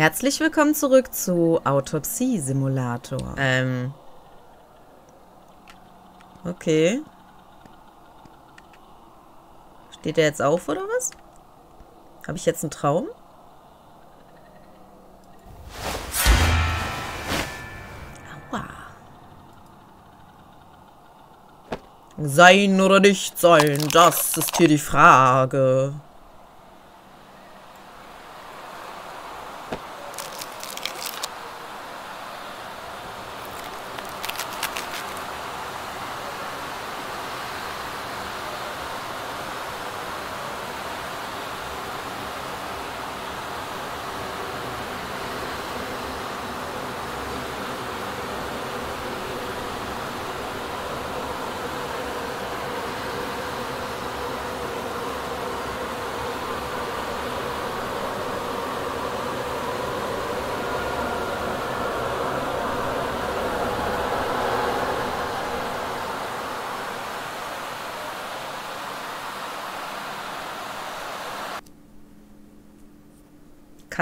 Herzlich willkommen zurück zu Autopsie-Simulator. Ähm. Okay. Steht der jetzt auf, oder was? Habe ich jetzt einen Traum? Aua. Sein oder nicht sein, das ist hier die Frage.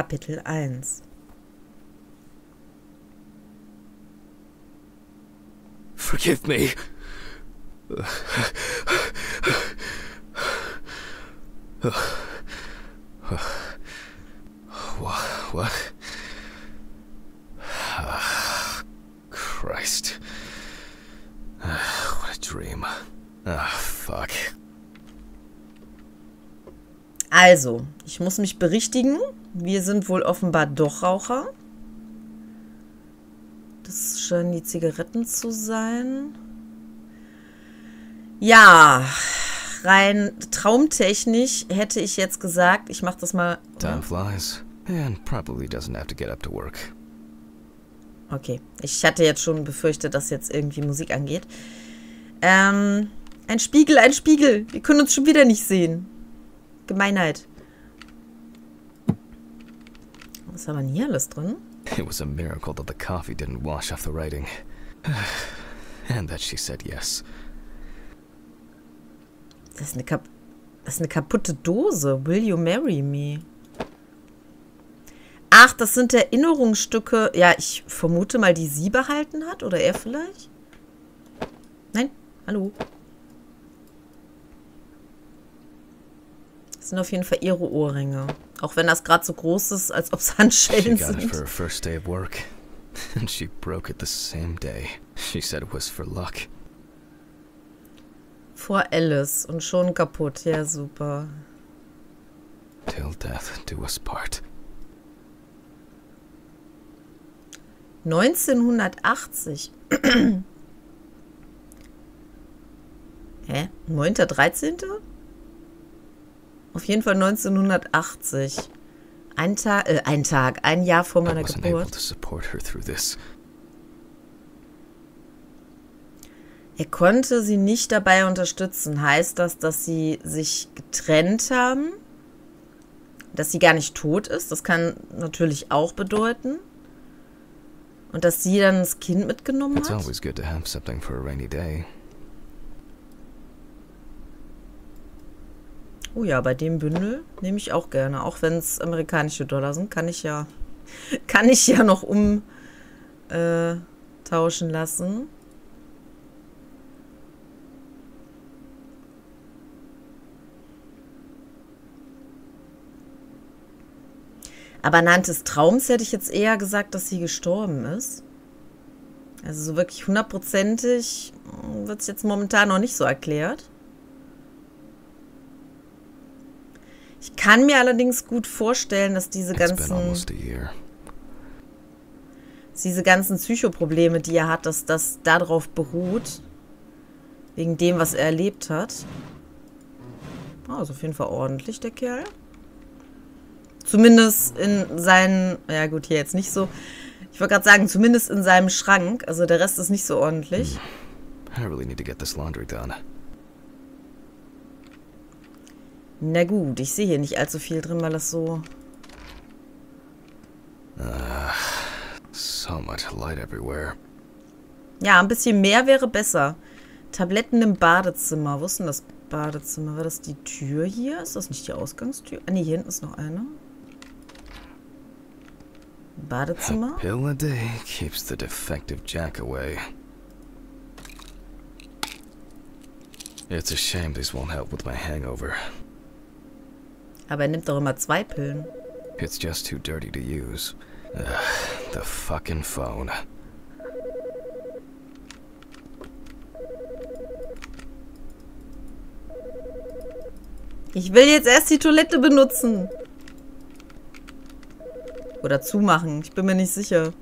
Kapitel 1 Forgive me. What? What? Christ. What a dream. Ah, fuck. Also, ich muss mich berichtigen. Wir sind wohl offenbar doch Raucher. Das scheinen die Zigaretten zu sein. Ja, rein traumtechnisch hätte ich jetzt gesagt, ich mache das mal. Time flies, and probably doesn't have to get up to work. Okay, ich hatte jetzt schon befürchtet, dass jetzt irgendwie Musik angeht. Ähm, ein Spiegel, ein Spiegel. Wir können uns schon wieder nicht sehen. Gemeinheit. Was haben wir denn hier alles drin? It was a miracle that the coffee didn't wash off the writing. and that she said yes. Das ist eine, kap das ist eine kaputte Dose. Will you marry me? Ach, das sind Erinnerungsstücke. Ja, ich vermute mal, die sie behalten hat. Oder er vielleicht? Nein? Hallo? Das sind auf jeden Fall ihre Ohrringe. Auch wenn das gerade so groß ist, als ob es She Handschellen got it for sind. her first day of work, and she broke it the same day. She said it was for luck. Vor Alice. Und schon kaputt. Ja, super. Till death do us part. 1980. Hä? 9.13.? Auf jeden Fall 1980. Ein Tag, äh, ein Tag, ein Jahr vor meiner Geburt. Er konnte sie nicht dabei unterstützen. Heißt das, dass sie sich getrennt haben? Dass sie gar nicht tot ist? Das kann natürlich auch bedeuten. Und dass sie dann das Kind mitgenommen It's hat? always good to have something for a rainy day. Oh ja, bei dem Bündel nehme ich auch gerne. Auch wenn es amerikanische Dollar sind, kann ich ja, kann ich ja noch umtauschen äh, lassen. Aber anhand Traums hätte ich jetzt eher gesagt, dass sie gestorben ist. Also so wirklich hundertprozentig wird es jetzt momentan noch nicht so erklärt. Ich kann mir allerdings gut vorstellen, dass diese ganzen, diese ganzen Psychoprobleme, die er hat, dass das darauf beruht. Wegen dem, was er erlebt hat. Ah, ist auf jeden Fall ordentlich, der Kerl. Zumindest in seinen, ja gut, hier jetzt nicht so. Ich wollte gerade sagen, zumindest in seinem Schrank. Also der Rest ist nicht so ordentlich. I really need to get this laundry done. Na gut, ich sehe hier nicht allzu viel drin, weil das so. So much light everywhere. Ja, ein bisschen mehr wäre besser. Tabletten im Badezimmer. Wo ist denn das Badezimmer? War das die Tür hier? Ist das nicht die Ausgangstür? Ah, nee, hier hinten ist noch eine. Badezimmer. A pill a day keeps the defective Jack away. It's a shame these won't help with my hangover. Aber er nimmt doch immer zwei Pillen. It's just too dirty to use. Ugh, the fucking phone. Ich will jetzt erst die Toilette benutzen. Oder zumachen. Ich bin mir nicht sicher.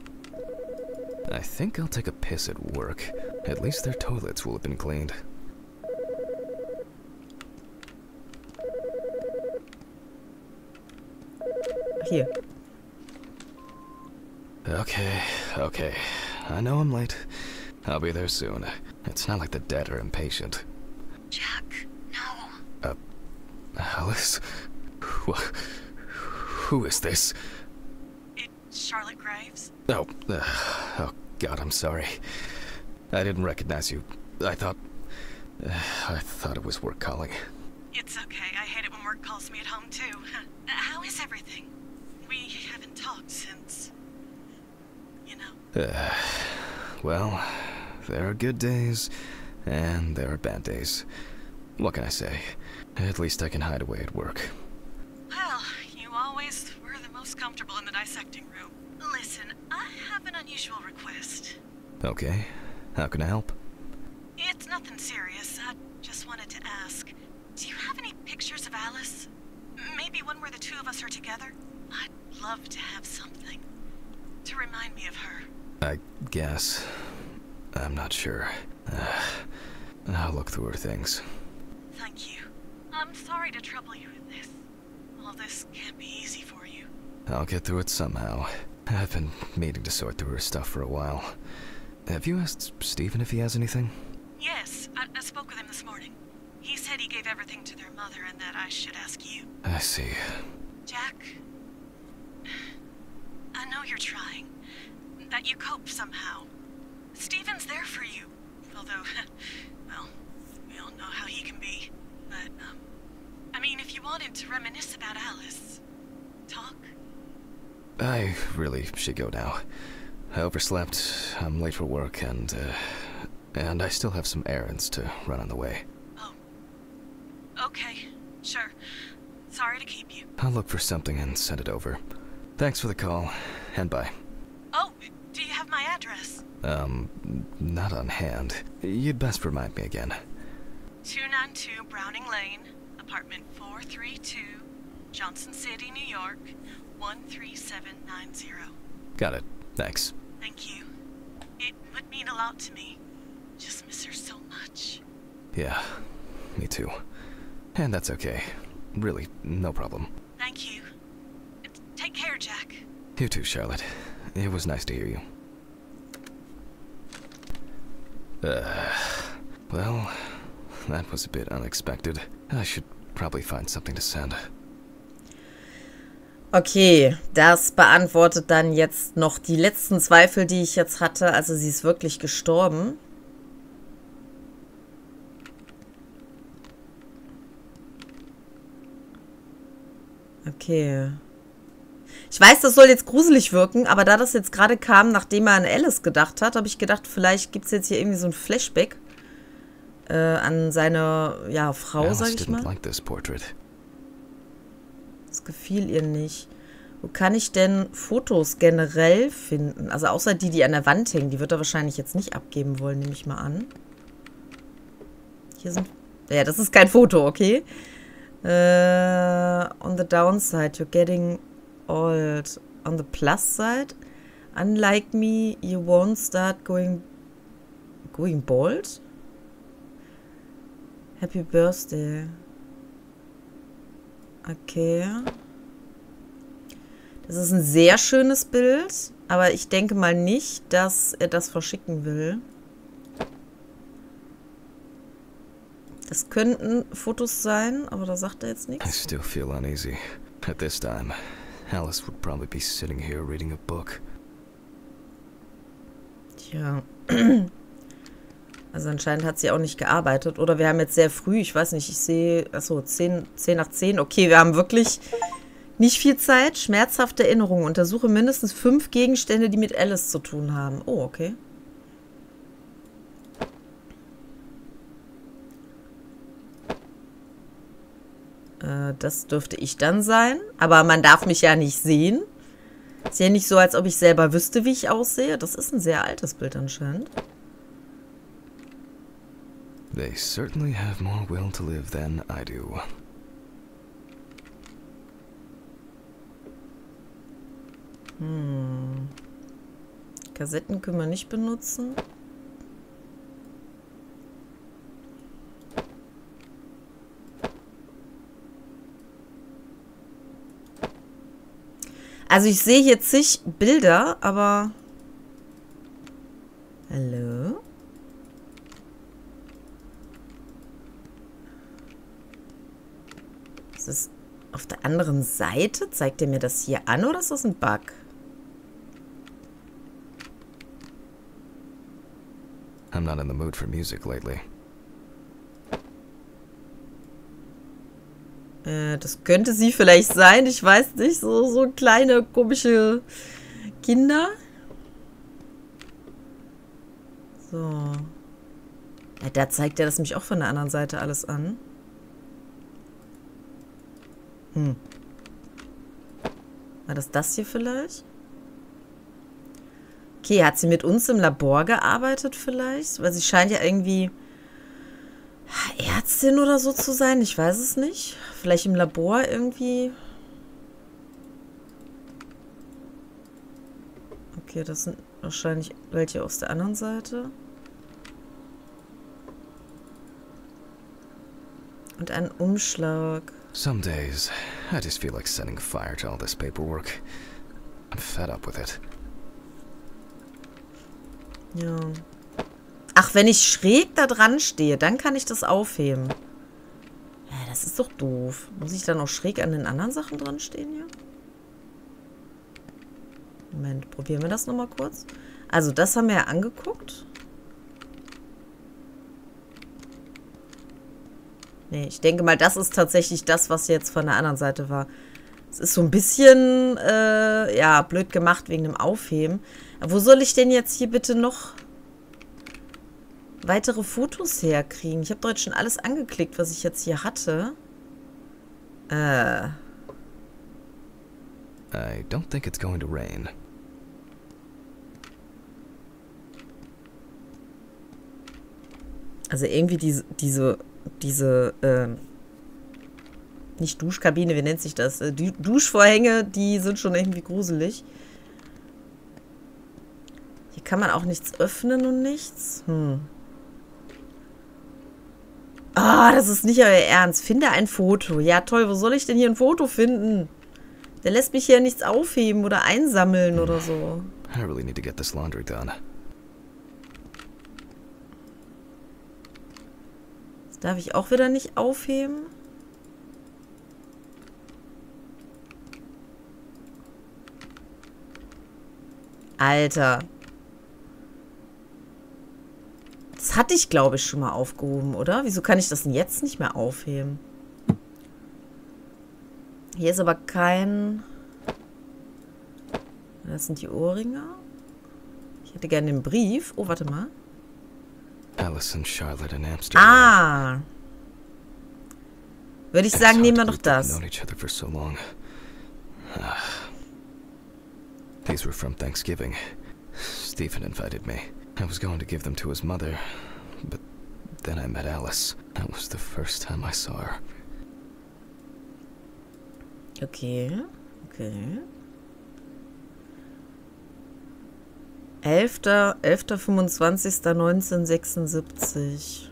I think I'll take a piss at work. At least their toilets will have been cleaned. Hier. Okay, okay. I know I'm late. I'll be there soon. It's not like the dead are impatient. Jack, no. Alice? Who, who is this? It's Charlotte Graves. Oh, uh, oh God, I'm sorry. I didn't recognize you. I thought, uh, I thought it was work calling. It's okay. I hate it when work calls me at home, too. How is everything? Talked since. You know. Uh, well, there are good days, and there are bad days. What can I say? At least I can hide away at work. Well, you always were the most comfortable in the dissecting room. Listen, I have an unusual request. Okay, how can I help? It's nothing serious. I just wanted to ask Do you have any pictures of Alice? Maybe one where the two of us are together? I'd love to have something to remind me of her. I guess. I'm not sure. Uh, I'll look through her things. Thank you. I'm sorry to trouble you with this. All this can't be easy for you. I'll get through it somehow. I've been meaning to sort through her stuff for a while. Have you asked Stephen if he has anything? Yes, I, I spoke with him this morning. He said he gave everything to their mother and that I should ask you. I see. Jack, I know you're trying. That you cope somehow. Steven's there for you. Although, well, we all know how he can be. But, um, I mean, if you wanted to reminisce about Alice, talk. I really should go now. I overslept, I'm late for work, and, uh, and I still have some errands to run on the way. Oh. Okay, sure. Sorry to keep you. I'll look for something and send it over. Thanks for the call, and bye. Oh, do you have my address? Um, not on hand. You'd best remind me again. 292 Browning Lane, apartment 432, Johnson City, New York, 13790. Got it. Thanks. Thank you. It would mean a lot to me. Just miss her so much. Yeah, me too. And that's okay. Really, no problem. Thank you. Take care, Jack. You too, Charlotte. It was nice to hear you. Uh, well, that was a bit unexpected. I should probably find something to send. Okay, das beantwortet dann jetzt noch die letzten Zweifel, die ich jetzt hatte. Also sie ist wirklich gestorben. Okay. Ich weiß, das soll jetzt gruselig wirken, aber da das jetzt gerade kam, nachdem er an Alice gedacht hat, habe ich gedacht, vielleicht gibt es jetzt hier irgendwie so ein Flashback äh, an seine ja, Frau, Alice sag ich mal. like. Das gefiel ihr nicht. Wo kann ich denn Fotos generell finden? Also außer die, die an der Wand hängen. Die wird er wahrscheinlich jetzt nicht abgeben wollen, nehme ich mal an. Hier sind... Ja, das ist kein Foto, okay. Äh, on the downside, you're getting old. On the plus side, unlike me, you won't start going... Going bald? Happy Birthday. Okay. Das ist ein sehr schönes Bild, aber ich denke mal nicht, dass er das verschicken will. Das könnten Fotos sein, aber da sagt er jetzt I nichts. still feel uneasy. At this time, Alice would probably be sitting here reading a book. Tja. Also anscheinend hat sie auch nicht gearbeitet. Oder wir haben jetzt sehr früh, ich weiß nicht, ich sehe, achso, 10, 10 nach 10. Okay, wir haben wirklich Nicht viel Zeit, schmerzhafte Erinnerungen. Untersuche mindestens fünf Gegenstände, die mit Alice zu tun haben. Oh, okay. Äh, das dürfte ich dann sein. Aber man darf mich ja nicht sehen. Ist ja nicht so, als ob ich selber wüsste, wie ich aussehe. Das ist ein sehr altes Bild anscheinend. They certainly have more will to live than I do. Hm. Kassetten können wir nicht benutzen. Also ich sehe hier zig Bilder, aber... Hallo? Ist das auf der anderen Seite? Zeigt er mir das hier an oder ist das ein Bug? I'm not in the mood for music lately. Äh, das könnte sie vielleicht sein. Ich weiß nicht. So, so kleine, komische Kinder. So. Ja, da zeigt er das mich auch von der anderen Seite alles an. Hm. War das das hier vielleicht? Okay, hat sie mit uns im Labor gearbeitet vielleicht? Weil sie scheint ja irgendwie Ärztin oder so zu sein. Ich weiß es nicht. Vielleicht im Labor irgendwie. Okay, das sind wahrscheinlich welche aus der anderen Seite. Und ein Umschlag. Some days, I just feel like setting fire to all this paperwork. I'm fed up with it. Ja. Ach, wenn ich schräg da dran stehe, dann kann ich das aufheben. Das ist doch doof. Muss ich dann auch schräg an den anderen Sachen dran stehen hier? Moment, probieren wir das nochmal kurz. Also, das haben wir ja angeguckt. Nee, ich denke mal, das ist tatsächlich das, was jetzt von der anderen Seite war. Es ist so ein bisschen, äh, ja, blöd gemacht wegen dem Aufheben. Wo soll ich denn jetzt hier bitte noch weitere Fotos herkriegen? Ich habe doch jetzt schon alles angeklickt, was ich jetzt hier hatte. Äh. I don't think it's going to rain. Also irgendwie diese, diese, diese, äh, nicht Duschkabine, wie nennt sich das? Äh, Duschvorhänge, die sind schon irgendwie gruselig. Hier kann man auch nichts öffnen und nichts. Hm. Oh, das ist nicht euer Ernst. Finde ein Foto. Ja, toll. Wo soll ich denn hier ein Foto finden? Der lässt mich hier nichts aufheben oder einsammeln oder so. I really need to get this laundry done. Das darf ich auch wieder nicht aufheben. Alter. Das hatte ich, glaube ich, schon mal aufgehoben, oder? Wieso kann ich das denn jetzt nicht mehr aufheben? Hier ist aber kein... Das sind die Ohrringe. Ich hätte gerne den Brief. Oh, warte mal. Alice and Charlotte in Amsterdam. Ah. Würde ich sagen, nehmen wir doch das. Ah. These were from Thanksgiving. Stephen invited me. I was going to give them to his mother, but then I met Alice. That was the first time I saw her. Okay, okay. 11. 11. 25. 1976.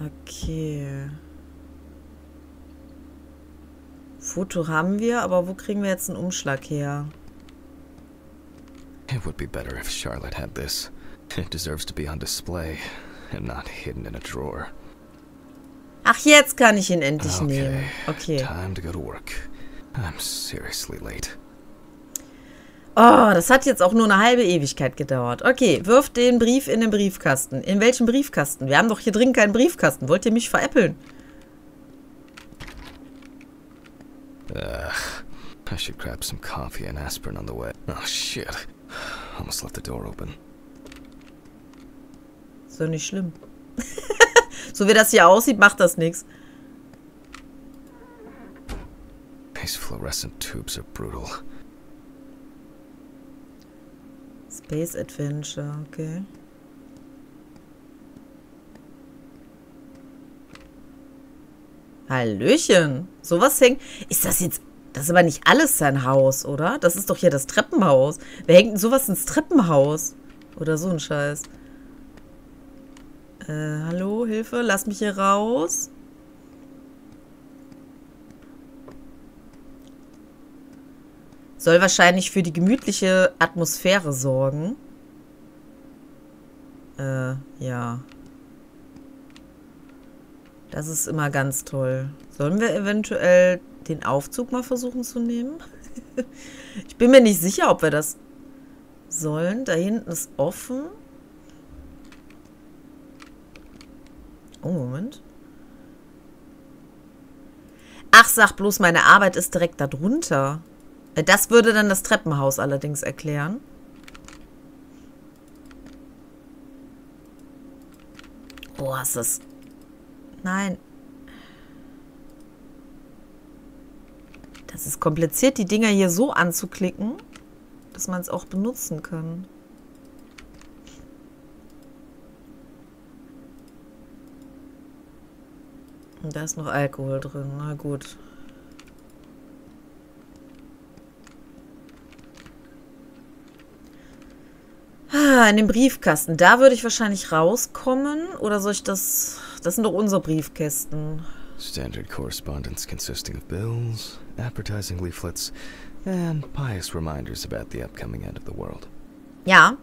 Okay. Foto haben wir, aber wo kriegen wir jetzt einen Umschlag her? It would be better if Charlotte had this. It deserves to be on display and not hidden in a drawer. Ach, jetzt kann ich ihn endlich Okay. nehmen. Okay. Time to go to work. I'm seriously late. Oh, das hat jetzt auch nur eine halbe Ewigkeit gedauert. Okay, wirft den Brief in den Briefkasten. In welchem Briefkasten? Wir haben doch hier drin keinen Briefkasten. Wollt ihr mich veräppeln? Ugh. I should grab some coffee and aspirin on the way. Oh shit. Almost left the door open. Ist doch nicht schlimm. so wie das hier aussieht, macht das nichts. These fluorescent tubes are brutal. Space Adventure, okay. Hallöchen. Sowas hängt. Ist das jetzt. Das ist aber nicht alles sein Haus, oder? Das ist doch hier das Treppenhaus. Wer hängt denn sowas ins Treppenhaus? Oder so ein Scheiß. Äh, hallo, Hilfe, lass mich hier raus. Soll wahrscheinlich für die gemütliche Atmosphäre sorgen. Äh, ja. Das ist immer ganz toll. Sollen wir eventuell den Aufzug mal versuchen zu nehmen? ich bin mir nicht sicher, ob wir das sollen. Da hinten ist offen. Oh, Moment. Ach, sag bloß, meine Arbeit ist direkt darunter. Äh, das würde dann das Treppenhaus allerdings erklären. Oh, ist das... Nein. Das ist kompliziert, die Dinger hier so anzuklicken, dass man es auch benutzen kann. Und da ist noch Alkohol drin. Na gut. Ah, in dem Briefkasten. Da würde ich wahrscheinlich rauskommen. Oder soll ich das... Das sind doch unsere Briefkästen. Standard correspondence consisting of bills, advertising leaflets, and pious reminders about the upcoming end of the world. Ja.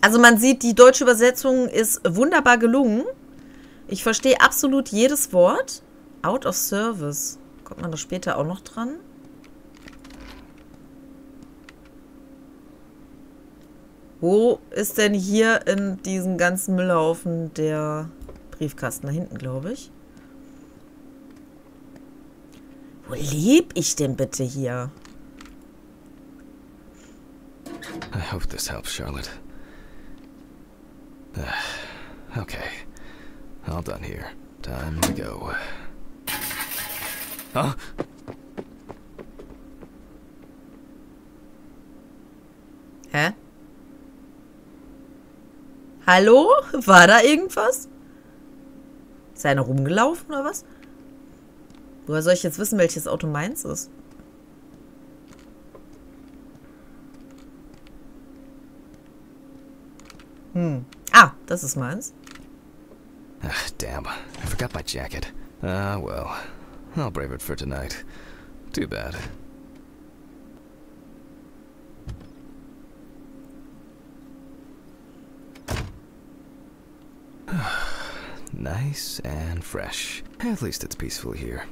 Also man sieht, die deutsche Übersetzung ist wunderbar gelungen. Ich verstehe absolut jedes Wort. Out of service. Kommt man da später auch noch dran? Wo ist denn hier in diesem ganzen Müllhaufen der Briefkasten? Da hinten, glaube ich. Wo lebe ich denn bitte hier? I hope this helps, Charlotte. Uh, okay. All done here. Time to go. Huh? Hä? Hallo? War da irgendwas? Ist einer rumgelaufen oder was? Woher soll ich jetzt wissen, welches Auto meins ist? Hm. Ah, das ist meins. Ah, damn. I forgot my jacket. Ah, well. I'll brave it for tonight. Too bad. nice and fresh. At least it's peaceful here.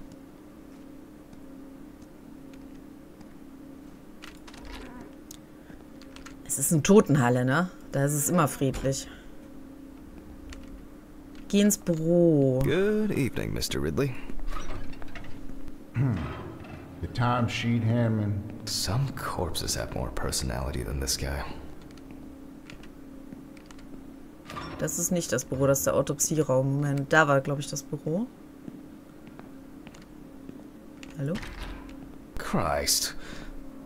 Es ist eine Totenhalle, ne? Da ist es immer friedlich. Geh ins Büro. Good evening, Mr. Ridley. The timesheet Hammond. Some corpses have more personality than this guy. Das ist nicht das Büro, das ist der Autopsieraum. Moment, da war, glaube ich, das Büro. Hallo? Christ.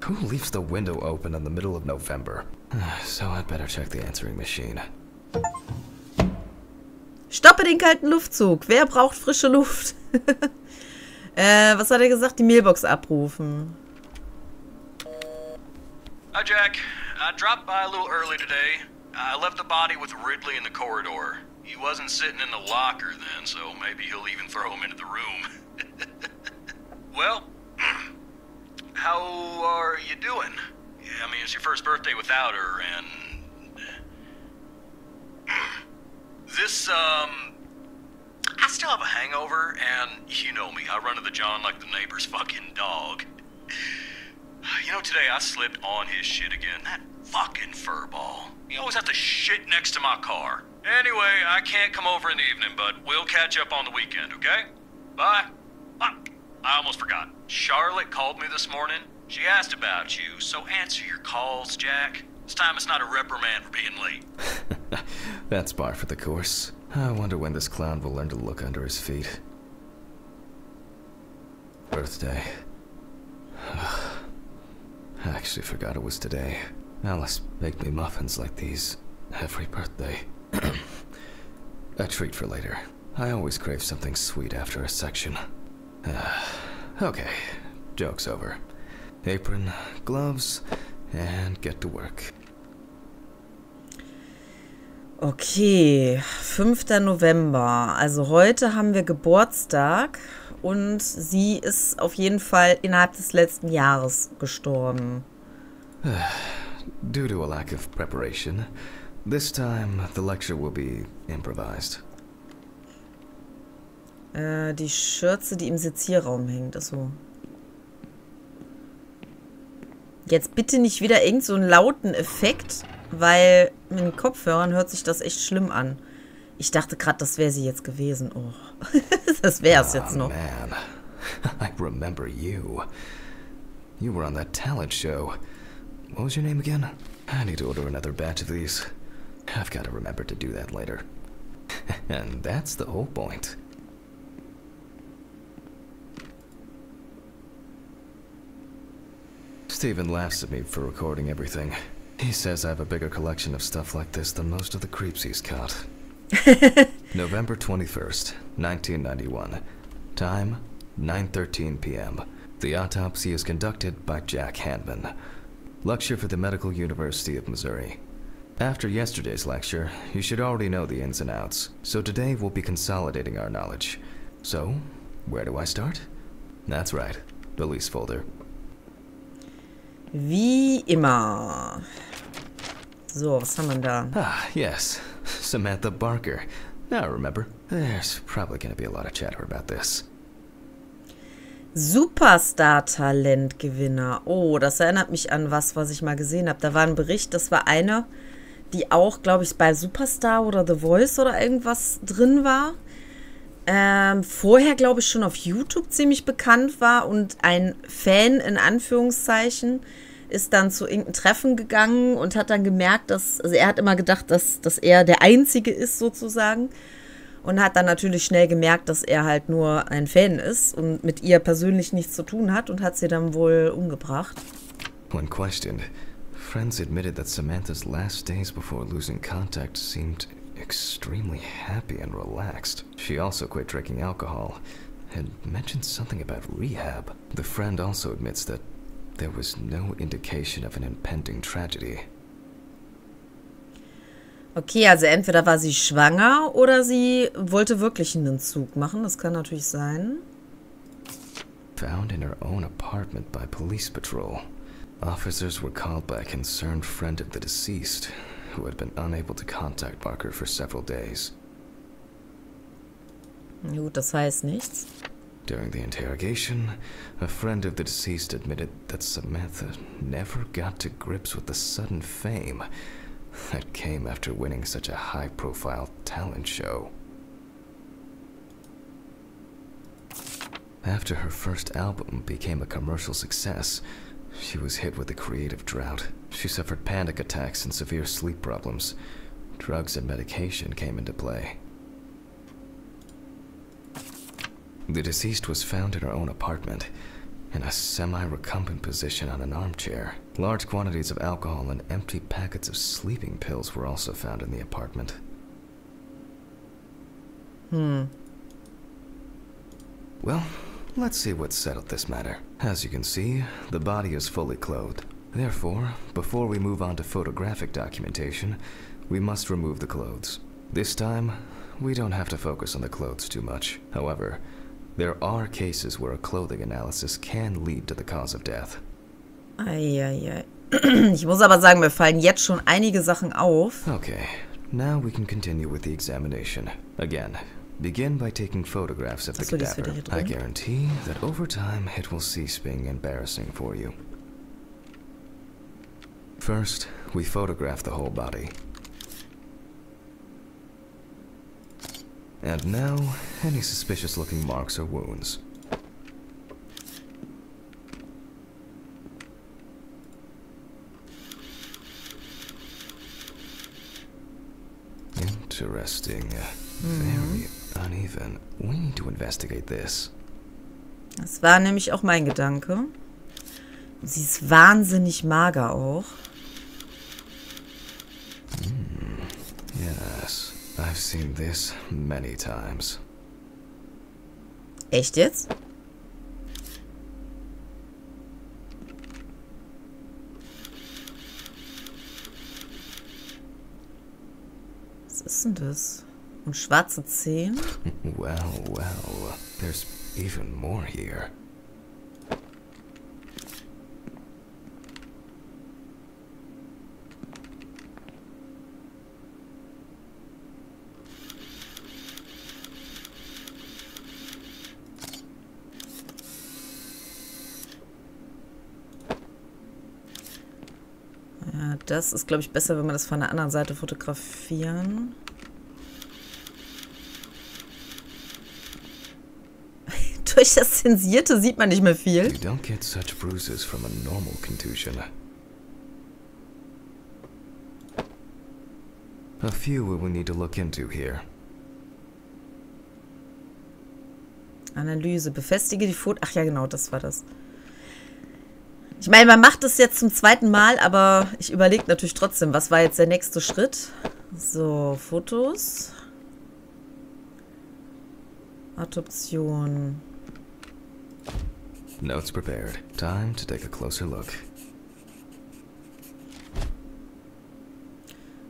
Who leaves the window open in the middle of November? So I'd better check the answering machine. Stoppe den kalten Luftzug. Wer braucht frische Luft? äh, was hat er gesagt? Die Mailbox abrufen. Hi, Jack. I dropped by a little early today. I left the body with Ridley in the corridor. He wasn't sitting in the locker then, so maybe he'll even throw him into the room. well, how are you doing? Yeah, I mean, it's your first birthday without her, and. this, um. I still have a hangover, and you know me, I run to the John like the neighbor's fucking dog. You know, today I slipped on his shit again. That fucking furball. He always has to shit next to my car. Anyway, I can't come over in the evening, but we'll catch up on the weekend, okay? Bye. Ah, I almost forgot. Charlotte called me this morning. She asked about you, so answer your calls, Jack. This time it's not a reprimand for being late. That's par for the course. I wonder when this clown will learn to look under his feet. Birthday. I actually forgot it was today. Alice baked me muffins like these every birthday. a treat for later. I always crave something sweet after a section. Okay, joke's over. Apron, gloves, and get to work. Okay, 5. November. Also heute haben wir Geburtstag und sie ist auf jeden Fall innerhalb des letzten Jahres gestorben. Due to a lack of preparation, this time the lecture will be improvised. Äh, die Schürze, die im Sezierraum hängt, also. Jetzt bitte nicht wieder irgend so einen lauten Effekt, weil mit den Kopfhörern hört sich das echt schlimm an. Ich dachte gerade, das wäre sie jetzt gewesen. Oh, das wäre es jetzt Ah, noch. man. I remember you. You were on that talent show. What was your name again? I need to order another batch of these. I've got to remember to do that later. and that's the whole point. Steven laughs at me for recording everything. He says I have a bigger collection of stuff like this than most of the creeps he's caught. November 21st, 1991. Time 9:13 p.m. The autopsy is conducted by Jack Hanman. Lecture for the Medical University of Missouri. After yesterday's lecture, you should already know the ins and outs, so today we'll be consolidating our knowledge. So, where do I start? That's right, the lease folder. Wie immer. So, was haben wir da? Ah, yes, Samantha Barker. Now I remember. There's probably gonna be a lot of chatter about this. Superstar-Talentgewinner. Oh, das erinnert mich an was, was ich mal gesehen habe. Da war ein Bericht, das war eine, die auch, glaube ich, bei Superstar oder The Voice oder irgendwas drin war. Ähm, vorher, glaube ich, schon auf YouTube ziemlich bekannt war und ein Fan in Anführungszeichen ist dann zu irgendeinem Treffen gegangen und hat dann gemerkt, dass, also er hat immer gedacht, dass, dass er der Einzige ist sozusagen und hat dann natürlich schnell gemerkt, dass er halt nur ein Fan ist und mit ihr persönlich nichts zu tun hat und hat sie dann wohl umgebracht. When questioned, friends admitted that Samantha's last days before losing contact seemed extremely happy and relaxed. She also quit drinking alcohol and mentioned something about rehab. The friend also admits that there was no indication of an impending tragedy. Okay, also entweder war sie schwanger oder sie wollte wirklich einen Entzug machen. Das kann natürlich sein. Found in her own apartment by police patrol. Officers were called by a concerned friend of the deceased, who had been unable to contact Barker for several days. Gut, das heißt nichts. During the interrogation, a friend of the deceased admitted that Samantha never got to grips with the sudden fame that came after winning such a high profile talent show. After her first album became a commercial success, she was hit with a creative drought. She suffered panic attacks and severe sleep problems. Drugs and medication came into play. The deceased was found in her own apartment, in a semi recumbent position on an armchair. Large quantities of alcohol and empty packets of sleeping pills were also found in the apartment. Hmm. Well, let's see what settled this matter. As you can see, the body is fully clothed. Therefore, before we move on to photographic documentation, we must remove the clothes. This time, we don't have to focus on the clothes too much. However, there are cases where a clothing analysis can lead to the cause of death. Eieiei. Ich muss aber sagen, mir fallen jetzt schon einige Sachen auf. Okay, now we can continue with the examination. Again, Begin by taking photographs of the cadaver. I guarantee that over time it will cease being embarrassing for you. First, we photograph the whole body. And now, any suspicious looking marks or wounds. Interesting. Mm -hmm. Very uneven. We need to investigate this. Das war nämlich auch mein Gedanke. Sie ist wahnsinnig mager auch. Yes, I've seen this many times. Echt jetzt? Was ist denn das? Und schwarze Zehen? Well, well, there's even more here. Ja, das ist, glaube ich, besser, wenn wir das von der anderen Seite fotografieren. Durch das Zensierte sieht man nicht mehr viel. You don't get such bruises from a normal contusion. A few we will need to look into here. Analyse. Befestige die Foto. Ach ja, genau, das war das. Ich meine, man macht das jetzt zum zweiten Mal, aber ich überlege natürlich trotzdem, was war jetzt der nächste Schritt? So, Fotos. Adoption. Notes prepared. Time to take a closer look.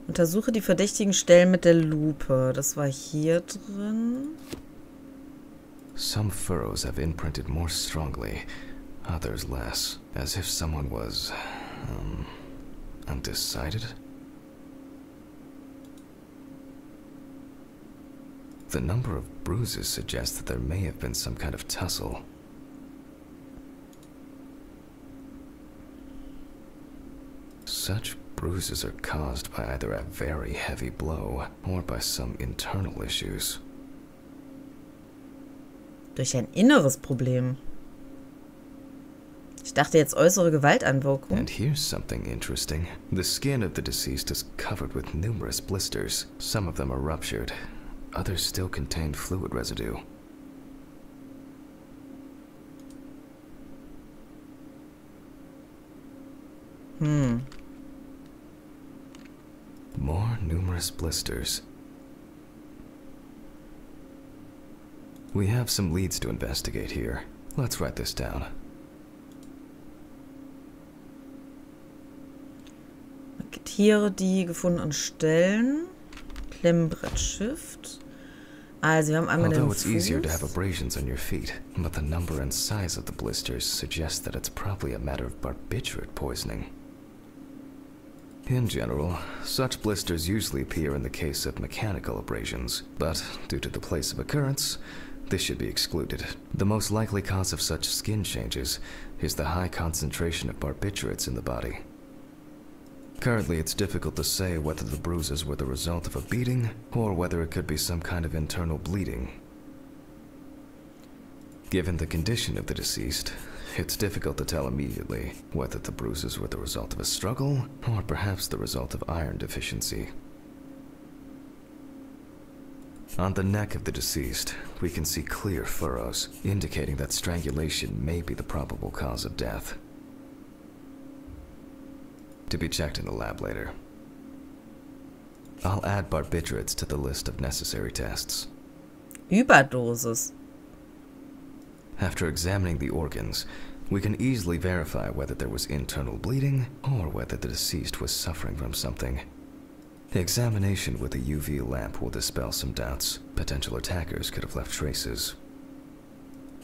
Untersuche die verdächtigen Stellen mit der Lupe. Das war hier drin. Some furrows have imprinted more strongly, others less, as if someone was, um, undecided. The number of bruises suggests that there may have been some kind of tussle. Such bruises are caused by either a very heavy blow or by some internal issues. Durch ein inneres Problem. Ich dachte jetzt äußere Gewalteinwirkung. And here's something interesting. The skin of the deceased is covered with numerous blisters. Some of them are ruptured, others still contain fluid residue. Hm. More numerous blisters. We have some leads to investigate here. Let's write this down. Tiere, die gefundenen Stellen. Klemmbrett Shift. Also, wir haben einmal den Although it's easier to have abrasions on your feet, but the number and size of the blisters suggest that it's probably a matter of barbiturate poisoning. In general, such blisters usually appear in the case of mechanical abrasions, but due to the place of occurrence, this should be excluded. The most likely cause of such skin changes is the high concentration of barbiturates in the body. Currently, it's difficult to say whether the bruises were the result of a beating or whether it could be some kind of internal bleeding. Given the condition of the deceased, it's difficult to tell immediately whether the bruises were the result of a struggle or perhaps the result of iron deficiency. On the neck of the deceased, we can see clear furrows, indicating that strangulation may be the probable cause of death. To be checked in the lab later. I'll add barbiturates to the list of necessary tests. Überdosis. After examining the organs, we can easily verify whether there was internal bleeding or whether the deceased was suffering from something. The examination with a UV lamp will dispel some doubts. Potential attackers could have left traces.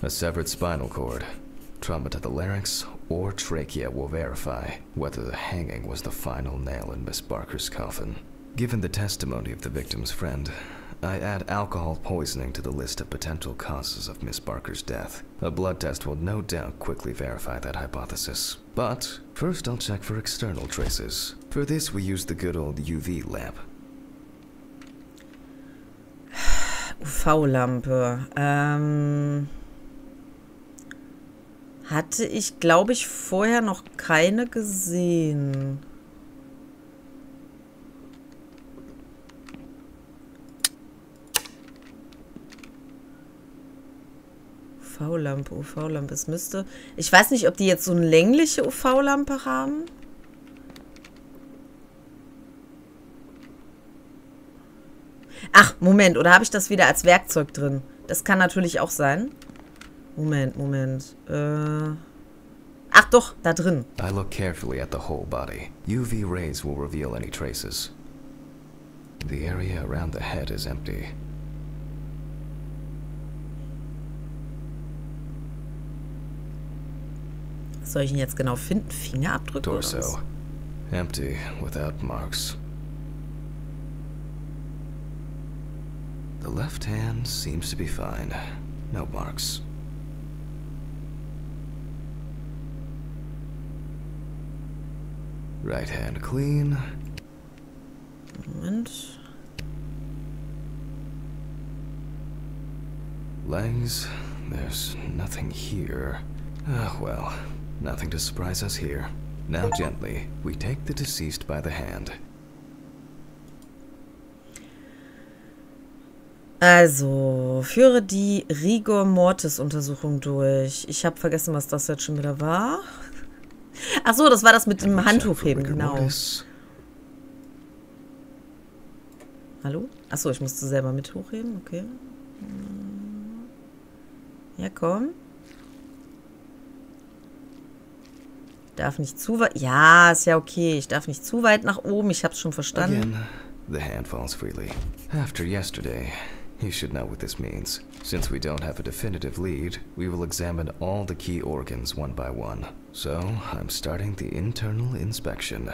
A severed spinal cord, trauma to the larynx, or trachea will verify whether the hanging was the final nail in Miss Barker's coffin. Given the testimony of the victim's friend, I add alcohol poisoning to the list of potential causes of Miss Barker's death. A blood test will no doubt quickly verify that hypothesis. But first, I'll check for external traces. For this, we use the good old UV lamp. UV-Lampe. Ähm, hatte ich, glaube ich, vorher noch keine gesehen. UV-Lampe, UV-Lampe. Es müsste. Ich weiß nicht, ob die jetzt so eine längliche UV-Lampe haben. Ach, Moment, oder habe ich das wieder als Werkzeug drin? Das kann natürlich auch sein. Moment, Moment. Äh. Ach doch, da drin. I look carefully at the whole body. UV rays will reveal any traces. The area around the head is empty. Soll ich denn jetzt genau finden? Fingerabdrücke oder was? Torso. Empty, without marks. The left hand seems to be fine. No marks. Right hand clean. Moment. Legs. There's nothing here. Ah, well, nothing to surprise us here. Now, gently, we take the deceased by the hand. Also, führe die Rigor Mortis Untersuchung durch. Ich habe vergessen, was das jetzt schon wieder war. Ach so, das war das mit dem Handtuchheben, genau. Hallo? Ach so, ich musste selber mit hochheben, okay. Ja, komm. Darf nicht zu weit. Ja, ist ja okay. Ich darf nicht zu weit nach oben. Ich hab's schon verstanden. Again, the hand falls freely. After yesterday, you should know what this means. Since we don't have a definitive lead, we will examine all the key organs one by one. So, I'm starting the internal inspection.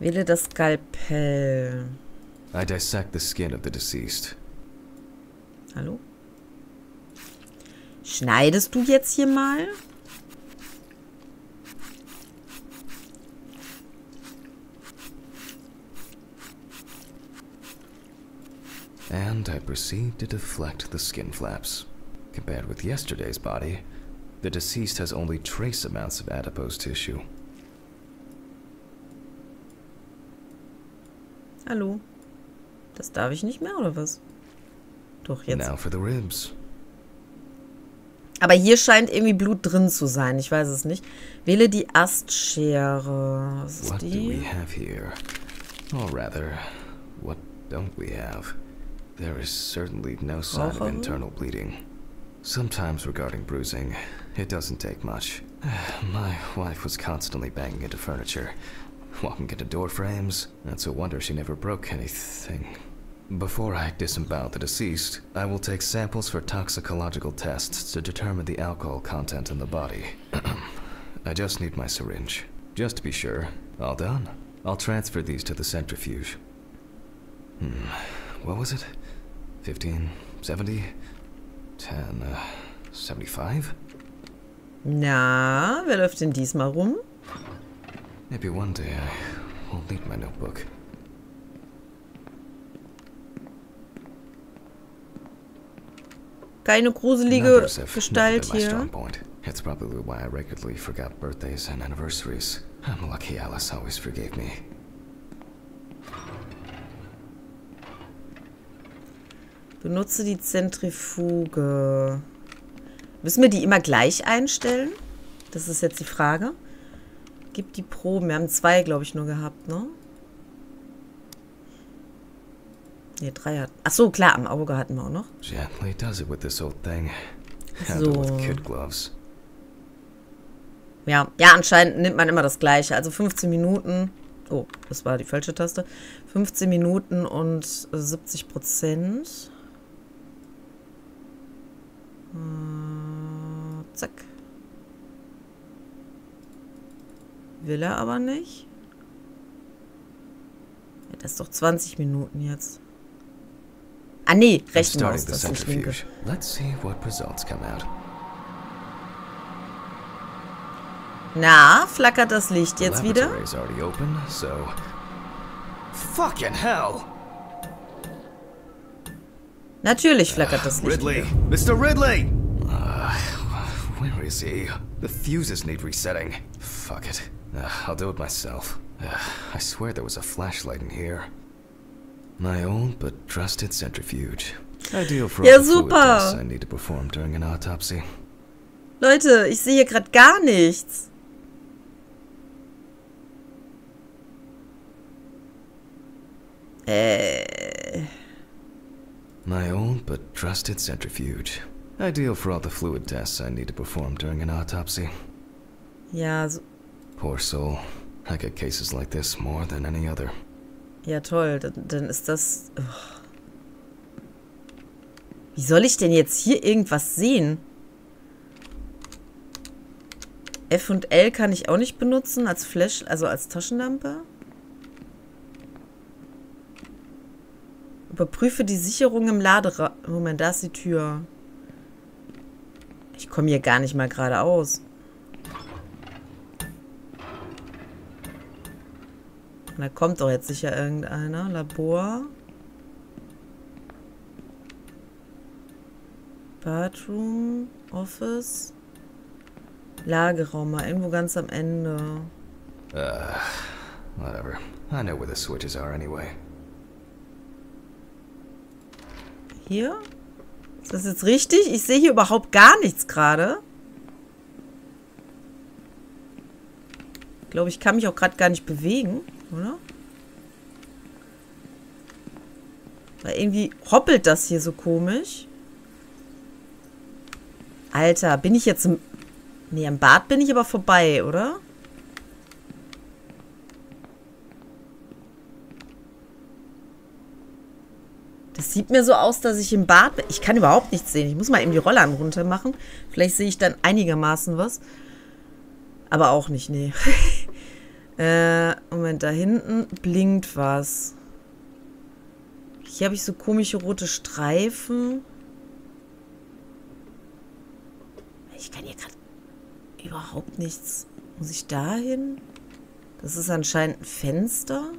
Wähle das Skalpell. I dissect the skin of the deceased. Hallo? Schneidest du jetzt hier mal? And I proceed to deflect the skin flaps. Compared with yesterday's body, the deceased has only trace amounts of adipose tissue. Hallo? Das darf ich nicht mehr, oder was? Doch, jetzt. Now for the ribs. Aber hier scheint irgendwie Blut drin zu sein. Ich weiß es nicht. Wähle die Astschere. Was ist What do we die? have here? Or rather, what don't we have? There is certainly no sign of internal bleeding. Sometimes regarding bruising, it doesn't take much. My wife was constantly banging into furniture, walking into door frames. It's a wonder she never broke anything. Before I disembowel the deceased, I will take samples for toxicological tests to determine the alcohol content in the body. I just need my syringe. Just to be sure. All done. I'll transfer these to the centrifuge. Hmm. What was it? 15, 70, 10, uh, 75? Na, wer läuft denn diesmal rum? Maybe one day I will need my notebook. Keine gruselige Gestalt hier. It's probably why I regularly forgot birthdays and anniversaries. I'm lucky Alice always forgave me. Benutze die Zentrifuge. Müssen wir die immer gleich einstellen? Das ist jetzt die Frage. Gib die Proben. Wir haben zwei, glaube ich, nur gehabt, ne? Ne, drei hat. Ach so, klar, am Auge hatten wir auch noch. Gently does it with this old thing. So. kid gloves. Ja, ja, anscheinend nimmt man immer das gleiche. Also 15 Minuten. Oh, das war die falsche Taste. 15 Minuten und 70 Prozent. Äh, zack. Will er aber nicht. Ja, das ist doch 20 Minuten jetzt. Ah, nee, I'm rechte starting Maus, das ist linke. Let's see what results come out. Na, flackert das Licht jetzt wieder? Fucking hell! Natürlich flackert das Licht Ridley! Mr. Ridley! Uh, where is he? The fuses need resetting. Fuck it. Uh, I'll do it myself. Uh, I swear there was a flashlight in here. My old but trusted centrifuge. Ideal for Ja, all the fluid super. tests I need to perform during an autopsy. Leute, ich sehe hier gerade gar nichts. Äh, My old but trusted centrifuge. Ideal for all the fluid tests I need to perform during an autopsy. ja, so, Poor soul. I get cases like this more than any other. ja toll, dann, dann ist das... ugh. Wie soll ich denn jetzt hier irgendwas sehen? F und L kann ich auch nicht benutzen als Flash, also als Taschenlampe. Überprüfe die Sicherung im Laderaum. Moment, da ist die Tür. Ich komme hier gar nicht mal geradeaus. Da kommt doch jetzt sicher irgendeiner. Labor. Bathroom, Office. Lagerraum, mal irgendwo ganz am Ende. Whatever. I know where the switches are anyway. Hier? Ist das jetzt richtig? Ich sehe hier überhaupt gar nichts gerade. Ich glaube, ich kann mich auch gerade gar nicht bewegen, oder? Weil irgendwie hoppelt das hier so komisch. Alter, bin ich jetzt im... Nee, am Bad bin ich aber vorbei, oder? Das sieht mir so aus, dass ich im Bad bin. Ich kann überhaupt nichts sehen. Ich muss mal eben die Rollern runter machen. Vielleicht sehe ich dann einigermaßen was. Aber auch nicht, nee. äh, Moment, da hinten blinkt was. Hier habe ich so komische rote Streifen. Ich kann hier gerade überhaupt nichts. Muss ich da hin? Das ist anscheinend ein Fenster.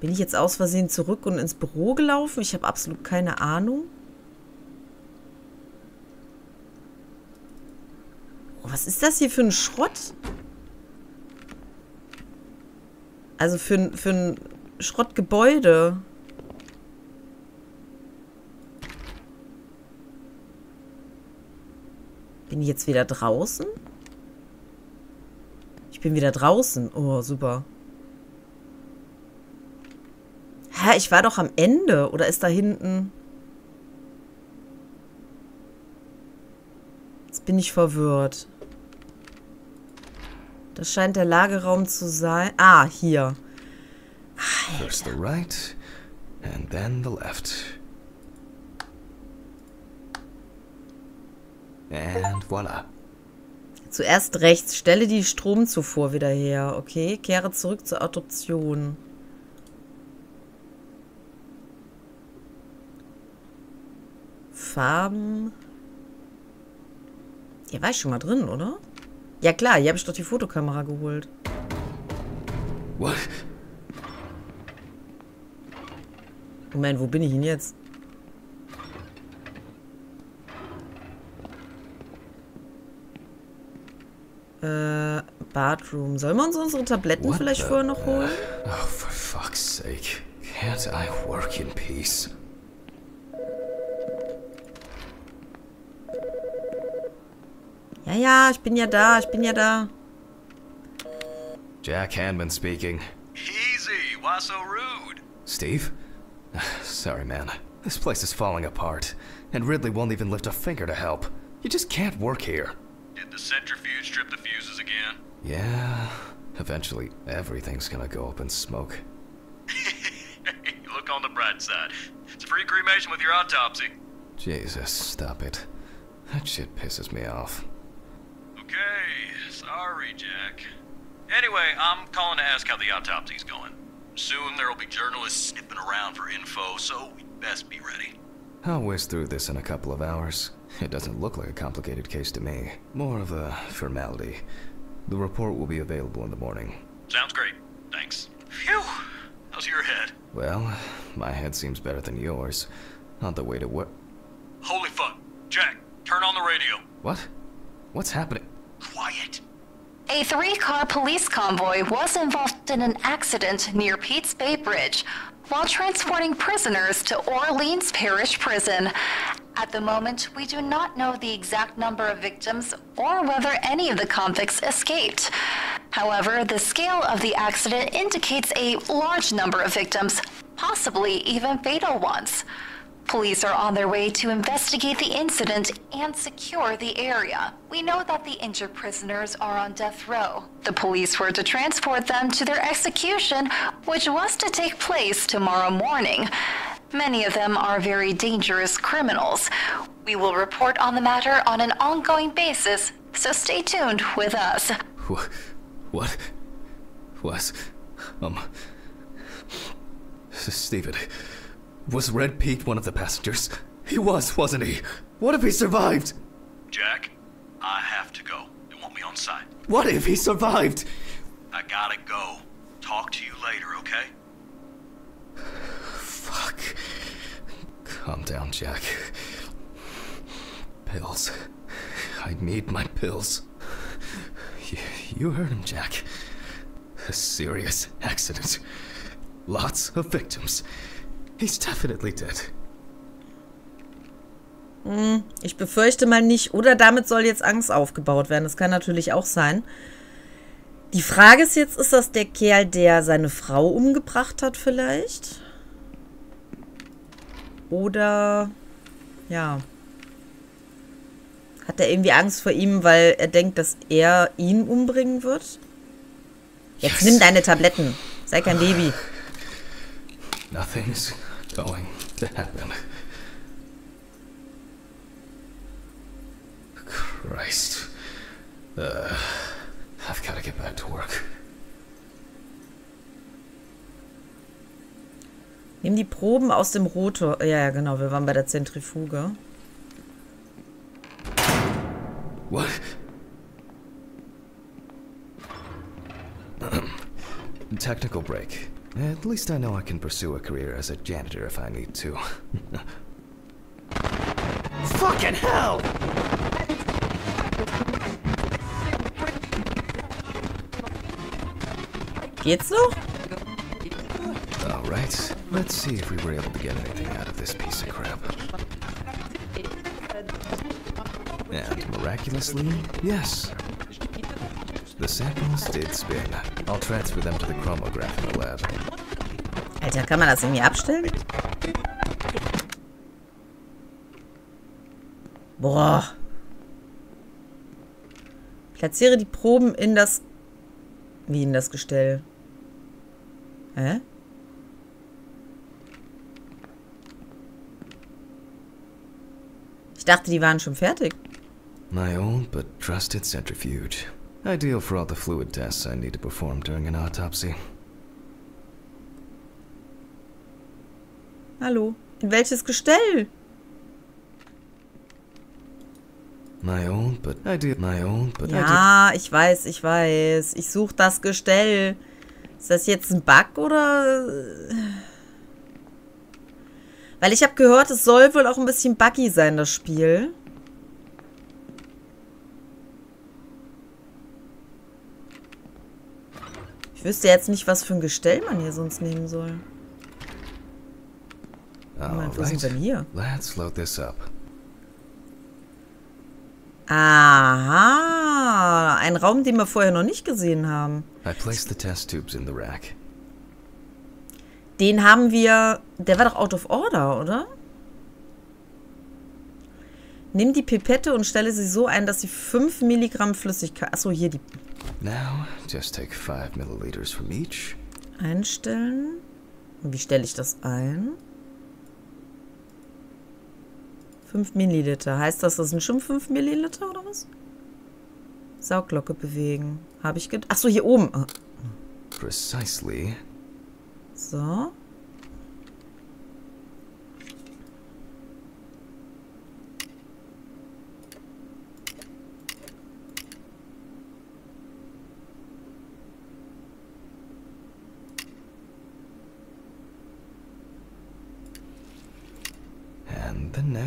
Bin ich jetzt aus Versehen zurück und ins Büro gelaufen? Ich habe absolut keine Ahnung. Oh, was ist das hier für ein Schrott? Also für, ein- für ein Schrottgebäude. Bin ich jetzt wieder draußen? Ich bin wieder draußen. Oh, super. Hä, ich war doch am Ende. Oder ist da hinten... Jetzt bin ich verwirrt. Das scheint der Lagerraum zu sein. Ah, hier. First the right, and then the left. And voila. Zuerst rechts. Stelle die Stromzufuhr wieder her. Okay, kehre zurück zur Adoption. Farben. Hier war ich schon mal drin, oder? Ja klar, hier habe ich doch die Fotokamera geholt. What? Moment, wo bin ich denn jetzt? Äh, Bathroom. Sollen wir uns unsere Tabletten What vielleicht vorher noch holen? Oh, for fuck's sake. Can't I work in peace? Ja, ja, ich bin ja da, ich bin ja da. Jack Hanman speaking. Easy, why so rude? Steve? Sorry, man. This place is falling apart, and Ridley won't even lift a finger to help. You just can't work here. Did the centrifuge strip the fuses again? Yeah, eventually everything's gonna go up in smoke. Look on the bright side. It's a free cremation with your autopsy. Jesus, stop it. That shit pisses me off. Okay, sorry, Jack. Anyway, I'm calling to ask how the autopsy's going. Soon there'll be journalists sniffing around for info, so we'd best be ready. I'll whiz through this in a couple of hours. It doesn't look like a complicated case to me. More of a formality. The report will be available in the morning. Sounds great. Thanks. Phew. How's your head? Well, my head seems better than yours. On the way to work. Holy fuck. Jack, turn on the radio. What? What's happening? Quiet. A three car police convoy was involved in an accident near Pete's Bay Bridge. while transporting prisoners to Orleans Parish Prison. At the moment, we do not know the exact number of victims or whether any of the convicts escaped. However, the scale of the accident indicates a large number of victims, possibly even fatal ones. Police are on their way to investigate the incident and secure the area. We know that the injured prisoners are on death row. The police were to transport them to their execution, which was to take place tomorrow morning. Many of them are very dangerous criminals. We will report on the matter on an ongoing basis, so stay tuned with us. What? What? Was. Um. Stephen. Was Red Pete one of the passengers? He was, wasn't he? What if he survived? Jack, I have to go. They want me on site. What if he survived? I gotta go. Talk to you later, okay? Fuck. Calm down, Jack. Pills. I need my pills. You, you heard him, Jack. A serious accident. Lots of victims. He's definitely dead. Ich befürchte mal nicht. Oder damit soll jetzt Angst aufgebaut werden. Das kann natürlich auch sein. Die Frage ist jetzt, ist das der Kerl, der seine Frau umgebracht hat vielleicht? Oder, ja. Hat er irgendwie Angst vor ihm, weil er denkt, dass er ihn umbringen wird? Jetzt Yes. nimm deine Tabletten. Sei kein Baby. Nothing's going to happen. Christ. Uh, I've got to get back to work. Nimm die Proben aus dem Rotor. Ja, ja, genau. Wir waren bei der Zentrifuge. What? Technical break. At least I know I can pursue a career as a janitor if I need to. Fucking hell! Geht's noch? Alright, let's see if we were able to get anything out of this piece of crap. And miraculously, yes. The samples did spin. I'll transfer them to the chromograph in the lab. Alter, kann man das irgendwie abstellen? Boah. Platziere die Proben in das... Wie in das Gestell? Hä? Ich dachte, die waren schon fertig. My old but trusted centrifuge. Ideal for all the fluid tests I need to perform during an autopsy. Hallo? In welches Gestell? My old but ideal. My old but. Ja, ich weiß, ich weiß. Ich suche das Gestell. Ist das jetzt ein Bug oder... Weil ich habe gehört, es soll wohl auch ein bisschen buggy sein, das Spiel. Ich wüsste jetzt nicht, was für ein Gestell man hier sonst nehmen soll. Moment, wo sind wir denn hier? Let's load this up. Aha, ein Raum, den wir vorher noch nicht gesehen haben. I placed the test tubes in the rack. Den haben wir. Der war doch out of order, oder? Nimm die Pipette und stelle sie so ein, dass sie 5 Milligramm Flüssigkeit. Achso, hier die Now, just take five milliliters from each. einstellen. Und wie stelle ich das ein? 5 Milliliter. Heißt das, das sind schon 5 Milliliter oder was? Sauglocke bewegen. Habe ich gedacht. Achso, hier oben. Ah, Precisely. So.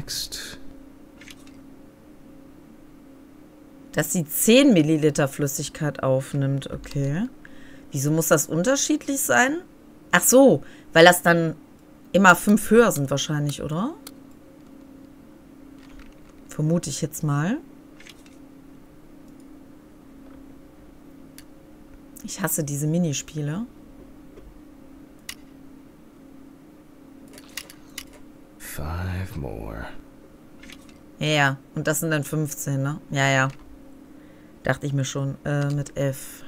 Next. Dass sie 10 Milliliter Flüssigkeit aufnimmt, okay. Wieso muss das unterschiedlich sein? Ach so, weil das dann immer fünf höher sind wahrscheinlich, oder? Vermute ich jetzt mal. Ich hasse diese Minispiele. Five more. Ja, ja. Und das sind dann 15, ne? Ja, ja. Dachte ich mir schon. Äh, mit F.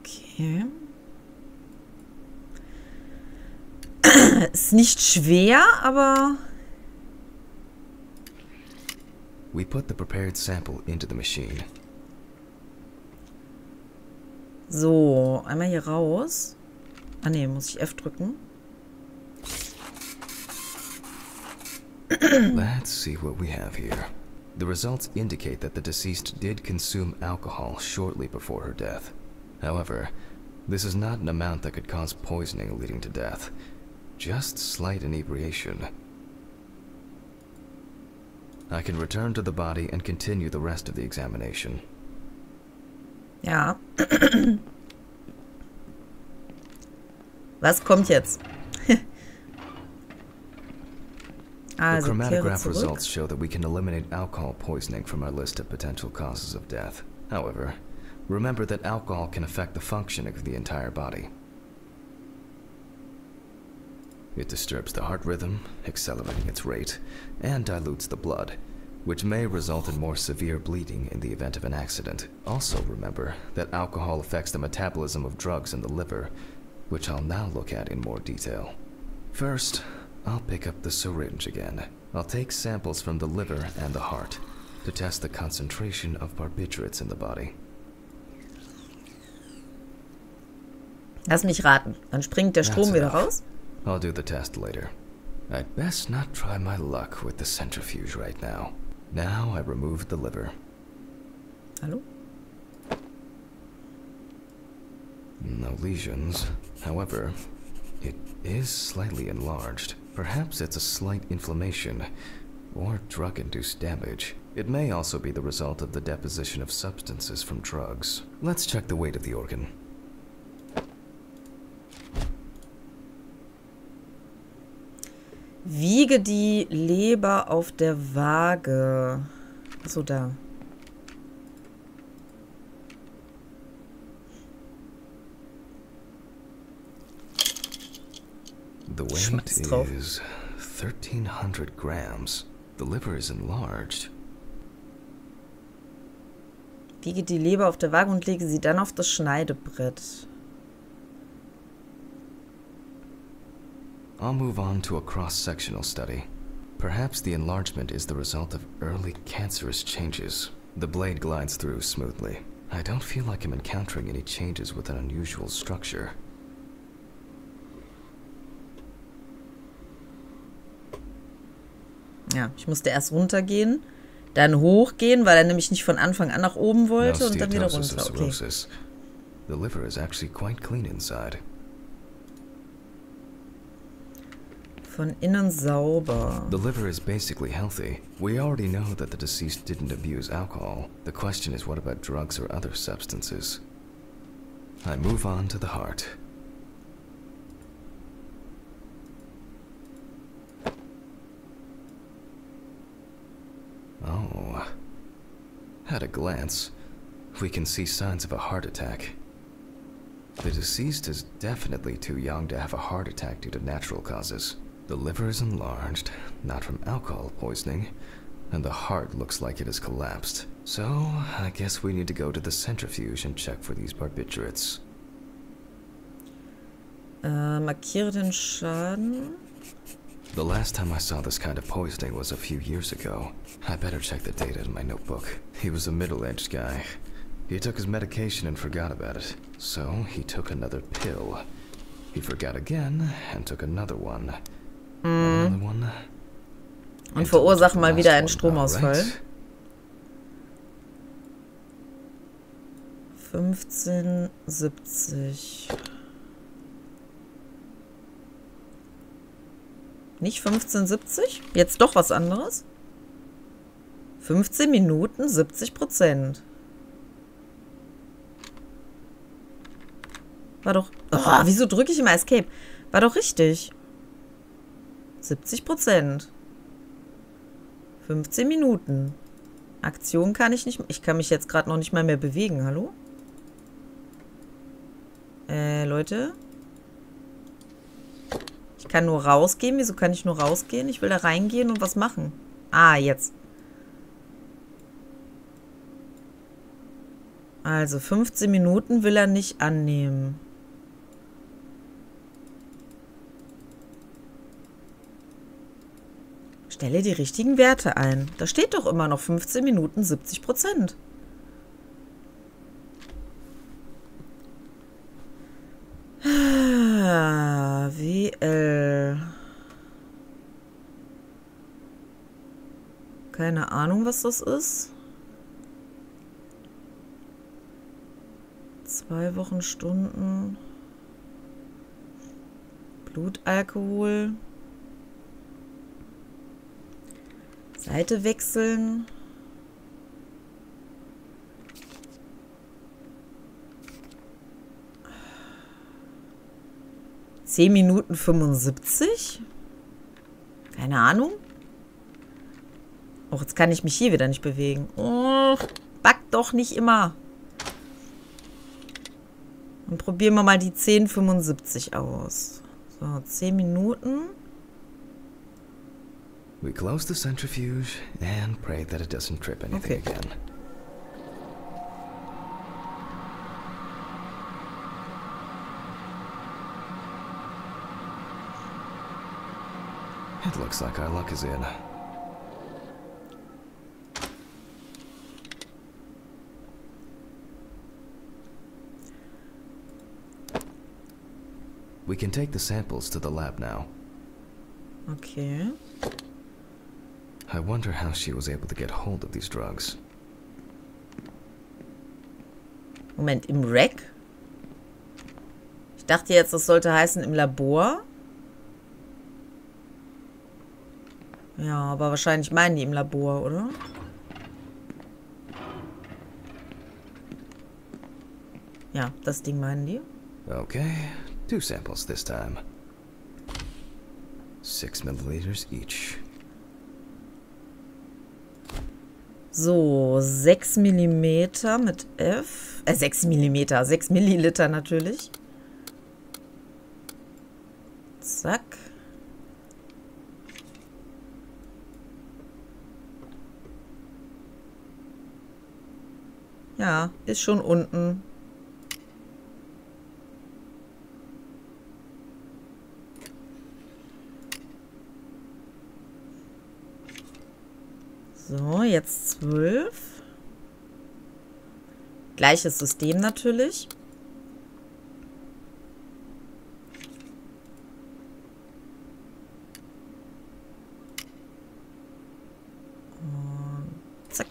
Okay. Ist nicht schwer, aber We put the prepared sample into the machine. so. Einmal hier raus. Ah ne, muss ich F drücken. Let's see what we have here. The results indicate that the deceased did consume alcohol shortly before her death. However, this is not an amount that could cause poisoning leading to death. Just slight inebriation. I can return to the body and continue the rest of the examination. Ja. Was kommt jetzt? The also, kehre chromatograph results show that we can eliminate alcohol poisoning from our list of potential causes of death. However, remember that alcohol can affect the functioning of the entire body. It disturbs the heart rhythm, accelerating its rate, and dilutes the blood, which may result in more severe bleeding in the event of an accident. Also remember that alcohol affects the metabolism of drugs in the liver, which I'll now look at in more detail. First, I'll pick up the syringe again. I'll take samples from the liver and the heart to test the concentration of barbiturates in the body. Lass mich raten. Dann springt der Strom wieder raus. I'll do the test later. I'd best not try my luck with the centrifuge right now. Now I removed the liver. Hallo? No lesions. However, it is slightly enlarged. Perhaps it's a slight inflammation or drug induced damage. It may also be the result of the deposition of substances from drugs. Let's check the weight of the organ. Wiege die Leber auf der Waage. Achso, da. The weight is 1300 grams. The liver is enlarged. Wiege die Leber auf der Waage und lege sie dann auf das Schneidebrett. I'll move on to a cross sectional study. Perhaps the enlargement is the result of early cancerous changes. The blade glides through smoothly. I don't feel like I'm encountering any changes with an unusual structure. Ja, ich musste erst runtergehen, dann hochgehen, weil er nämlich nicht von Anfang an nach oben wollte und dann wieder runter. Okay. The liver is actually quite clean inside. Von innen sauber. The liver is basically healthy. We already know that the deceased didn't abuse alcohol. The question is what about drugs or other substances? I move on to the heart. Oh. At a glance, we can see signs of a heart attack. The deceased is definitely too young to have a heart attack due to natural causes. The liver is enlarged, not from alcohol poisoning, and the heart looks like it has collapsed. So, I guess we need to go to the centrifuge and check for these barbiturates. Äh, markiere den Schaden. The last time I saw this kind of poisoning was a few years ago. I better check the data in my notebook. He was a middle aged guy. He took his medication and forgot about it. So he took another pill. He forgot again and took another one. Hmm. Another one. Und and verursachen mal wieder einen Stromausfall. alright? 1570. Nicht 1570? Jetzt doch was anderes? 15 Minuten 70 Prozent. War doch... Oh, wieso drücke ich immer Escape? War doch richtig. 70 Prozent. 15 Minuten. Aktion kann ich nicht... Ich kann mich jetzt gerade noch nicht mal mehr bewegen. Hallo? Äh, Leute? Ich kann nur rausgehen. Wieso kann ich nur rausgehen? Ich will da reingehen und was machen. Ah, jetzt. Also 15 Minuten will er nicht annehmen. Stelle die richtigen Werte ein. Da steht doch immer noch 15 Minuten 70 Prozent. Ah, WL. Keine Ahnung, was das ist. Zwei Wochen Stunden. Blutalkohol. Seite wechseln. Zehn Minuten 75? Keine Ahnung. Och, jetzt kann ich mich hier wieder nicht bewegen. Oh, back doch nicht immer. Dann probieren wir mal die 1075 aus. So, 10 Minuten. We close the centrifuge and pray that it doesn't trip anything Okay. again. It looks like our luck is in. We can take the samples to the lab now. Okay. I wonder how she was able to get hold of these drugs. Moment, im Rack? Ich dachte jetzt, das sollte heißen im Labor. Ja, aber wahrscheinlich meinen die im Labor, oder? Ja, das Ding meinen die. Okay, two samples this time. Six milliliters each. So, 6 Millimeter mit F. Äh, 6 Millimeter, 6 Milliliter natürlich. Zack. Ja, ist schon unten. So, jetzt 12. Gleiches System natürlich. Und zack.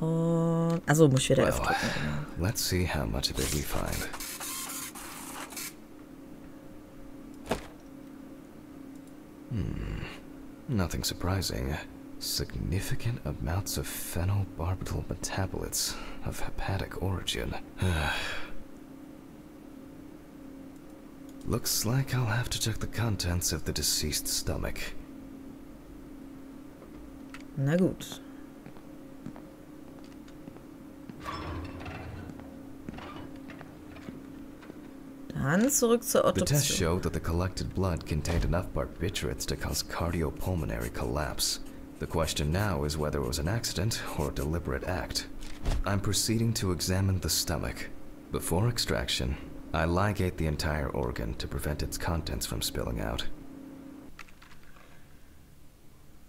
Und, also muss ich wieder Well, drücken. genau. let's see how much of it we find. Nothing surprising. Significant amounts of phenobarbital metabolites of hepatic origin. Looks like I'll have to check the contents of the deceased stomach. Na gut. Dann zurück zur The test showed that the collected blood contained enough barbiturates to cause cardiopulmonary collapse. The question now is whether it was an accident or a deliberate act. I'm proceeding to examine the stomach. Before extraction, I ligate the entire organ to prevent its contents from spilling out.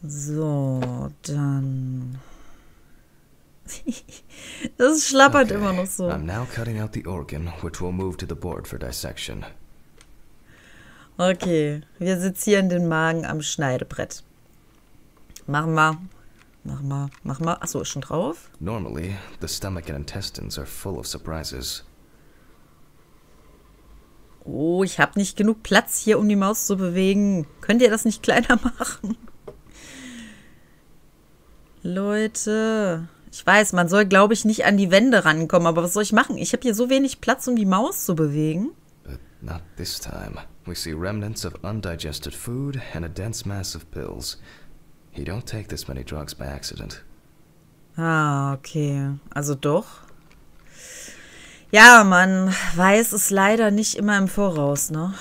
So, dann. Das schlappert immer noch so. I'm now cutting out the organ, which will move to the board for dissection. Okay, wir sezieren den Magen am Schneidebrett. Machen wir. Machen wir. Machen wir. Achso, ist schon drauf? Normally, the stomach and intestines are full of surprises. Oh, ich habe nicht genug Platz hier, um die Maus zu bewegen. Könnt ihr das nicht kleiner machen? Leute, Ich weiß, man soll, glaube ich, nicht an die Wände rankommen, aber was soll ich machen? Ich habe hier so wenig Platz, um die Maus zu bewegen. But not this time. We see remnants of undigested food and a dense mass of pills. You don't take this many drugs by accident. Ah, okay. Also doch. Ja, man weiß es leider nicht immer im Voraus, ne?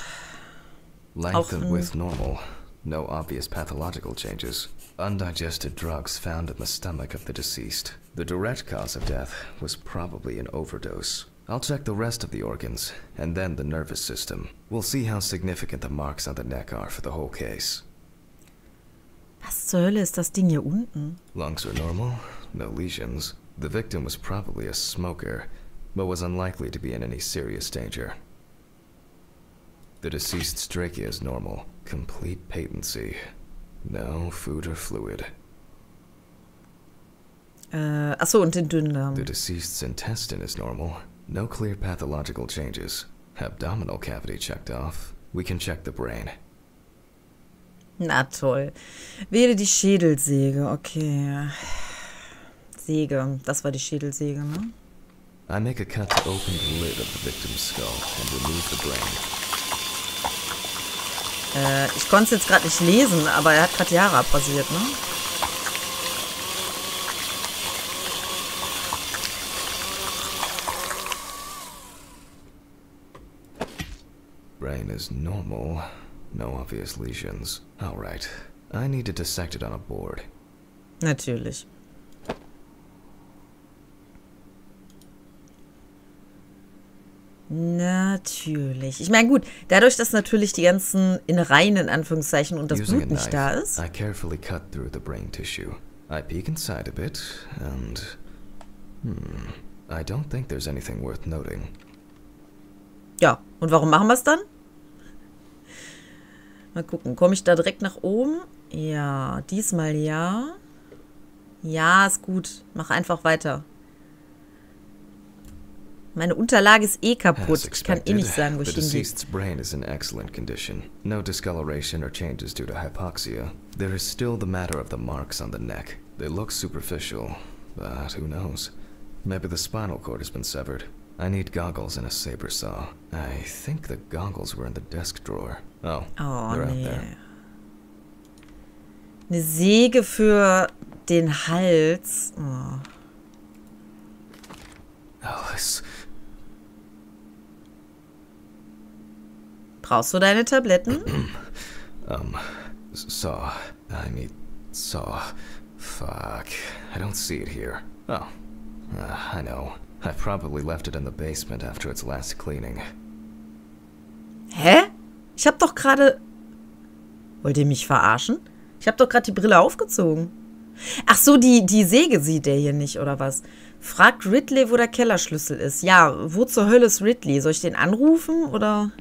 Lengthened Auch, with normal. No obvious pathological changes. Undigested drugs found in the stomach of the deceased. The direct cause of death was probably an overdose. I'll check the rest of the organs, and then the nervous system. We'll see how significant the marks on the neck are for the whole case. Was zur Hölle ist das Ding hier unten? Lungs are normal, no lesions. The victim was probably a smoker, but was unlikely to be in any serious danger. The deceased's trachea is normal, complete patency. No food or fluid. Äh, achso, und den Dünndarm. The deceased's intestine is normal, no clear pathological changes. Abdominal cavity checked off. We can check the brain. Na toll. Wähle die Schädelsäge, okay. Säge, das war die Schädelsäge, ne? I make a cut to open the lid of the victim's skull and remove the brain. Äh, ich konnte es jetzt gerade nicht lesen, aber er hat gerade Haare abrasiert, ne? Brain is normal. No obvious lesions. Alright. I need to dissect it on a board. Natürlich. Natürlich. Ich meine, gut, dadurch, dass natürlich die ganzen Innereien in Anführungszeichen und das Using Blut nicht da ist. I carefully cut through the brain tissue. I peek inside a bit, and. Hmm. I don't think there's anything worth noting. Ja, und warum machen wir es dann? Mal gucken, komme ich da direkt nach oben? Ja, diesmal ja. Ja, ist gut. Mach einfach weiter. Meine Unterlage ist eh kaputt. Ich kann eh nicht sagen, wo ich hingehe. brain is in excellent condition. No discoloration or changes due to hypoxia. There is still the matter of the marks on the neck. They look superficial, but who knows? Maybe the spinal cord has been severed. I need goggles and a saber saw. I think the goggles were in the desk drawer. Oh, Oh, they're out nee. there. Eine Säge für den Hals. Oh. Alice. Brauchst du deine Tabletten? Um, s- saw. I mean, saw. Fuck. I don't see it here. Oh. Uh, I know. I probably left it in the basement after its last cleaning. Hä? Ich hab doch gerade. Wollt ihr mich verarschen? Ich hab doch gerade die Brille aufgezogen. Ach so, die, die Säge sieht der hier nicht, oder was? Fragt Ridley, wo der Kellerschlüssel ist. Ja, wo zur Hölle ist Ridley? Soll ich den anrufen, oder?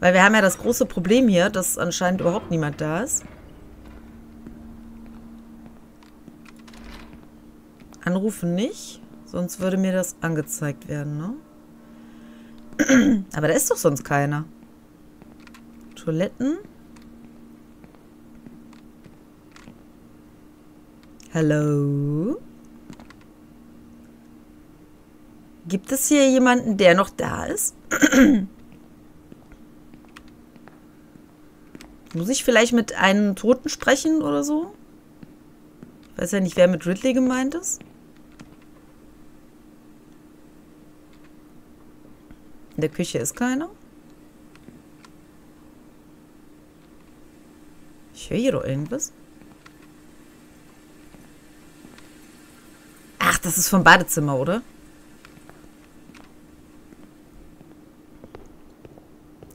Weil wir haben ja das große Problem hier, dass anscheinend überhaupt niemand da ist. Anrufen nicht, sonst würde mir das angezeigt werden, ne? Aber da ist doch sonst keiner. Toiletten. Hallo? Gibt es hier jemanden, der noch da ist? Muss ich vielleicht mit einem Toten sprechen oder so? Ich weiß ja nicht, wer mit Ridley gemeint ist. In der Küche ist keiner. Ich höre hier doch irgendwas. Ach, das ist vom Badezimmer, oder?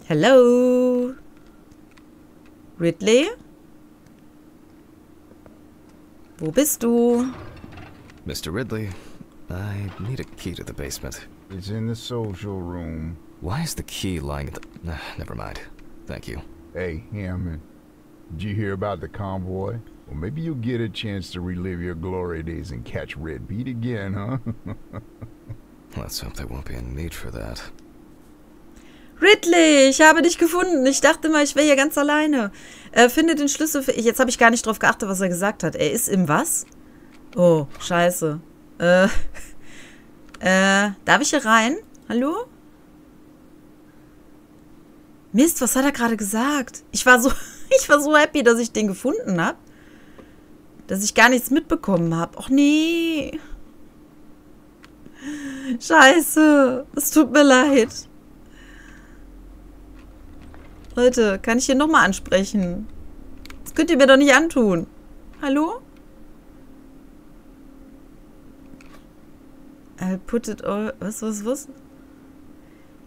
Hello? Ridley? Wo bist du? Mr. Ridley, I need a key to the basement. It's in the social room. Why is the key lying at the. Nah, never mind. Thank you. Hey, Hammond. Did you hear about the convoy? Well, maybe you'll get a chance to relive your glory days and catch Red Pete again, huh? Let's hope there won't be a need for that. Ridley, ich habe dich gefunden. Ich dachte mal, ich wäre hier ganz alleine. Äh, finde den Schlüssel für. Jetzt habe ich gar nicht drauf geachtet, was er gesagt hat. Er ist im was? Oh, scheiße. Äh, äh, darf ich hier rein? Hallo? Mist, was hat er gerade gesagt? Ich war so, ich war so happy, dass ich den gefunden habe. Dass ich gar nichts mitbekommen habe. Och nee. Scheiße. Es tut mir leid. Leute, kann ich hier nochmal ansprechen? Das könnt ihr mir doch nicht antun. Hallo? I'll put it all... Was, was, was?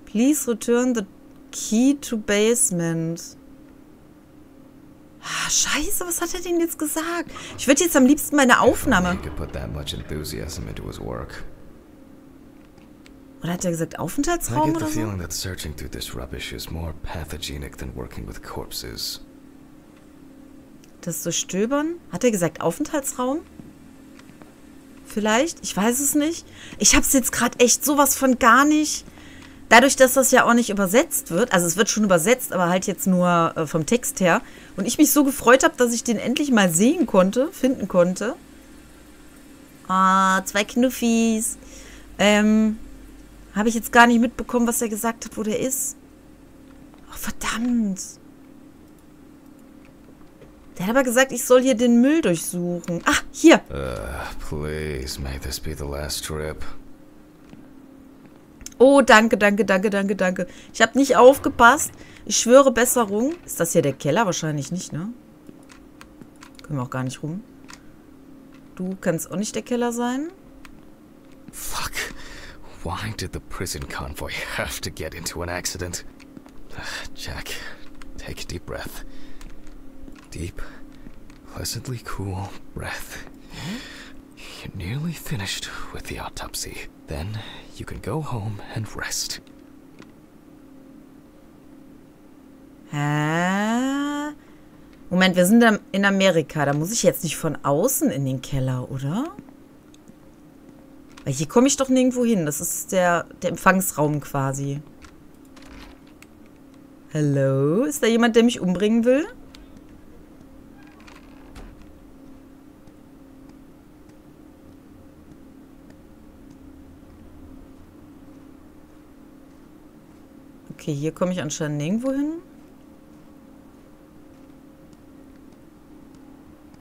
Please return the key to basement. Ah, scheiße, was hat er denn jetzt gesagt? Ich würde jetzt am liebsten meine Aufnahme... He could put that much enthusiasm into his. Oder hat er gesagt I Aufenthaltsraum get the oder so? feeling that searching through this rubbish is more pathogenic than working with corpses. Das Durchstöbern? Hat er gesagt Aufenthaltsraum? Vielleicht? Ich weiß es nicht. Ich habe es jetzt gerade echt sowas von gar nicht. Dadurch, dass das ja auch nicht übersetzt wird, also es wird schon übersetzt, aber halt jetzt nur äh, vom Text her. Und ich mich so gefreut habe, dass ich den endlich mal sehen konnte, finden konnte. Ah, zwei Knuffis. Ähm, habe ich jetzt gar nicht mitbekommen, was er gesagt hat, wo der ist. Ach, verdammt. Der hat aber gesagt, ich soll hier den Müll durchsuchen. Ah, hier. Uh, please, may this be the last trip. Oh, danke, danke, danke, danke, danke. Ich habe nicht aufgepasst. Ich schwöre Besserung. Ist das hier der Keller? Wahrscheinlich nicht, ne? Können wir auch gar nicht rum. Du kannst auch nicht der Keller sein. Why did the prison convoy have to get into an accident? Jack, take a deep breath. Deep, pleasantly cool breath. You're nearly finished with the autopsy. Then you can go home and rest. Hä? Moment, wir sind in Amerika. Da muss ich jetzt nicht von außen in den Keller, oder? Weil hier komme ich doch nirgendwo hin. Das ist der, der Empfangsraum quasi. Hallo? Ist da jemand, der mich umbringen will? Okay, hier komme ich anscheinend nirgendwo hin.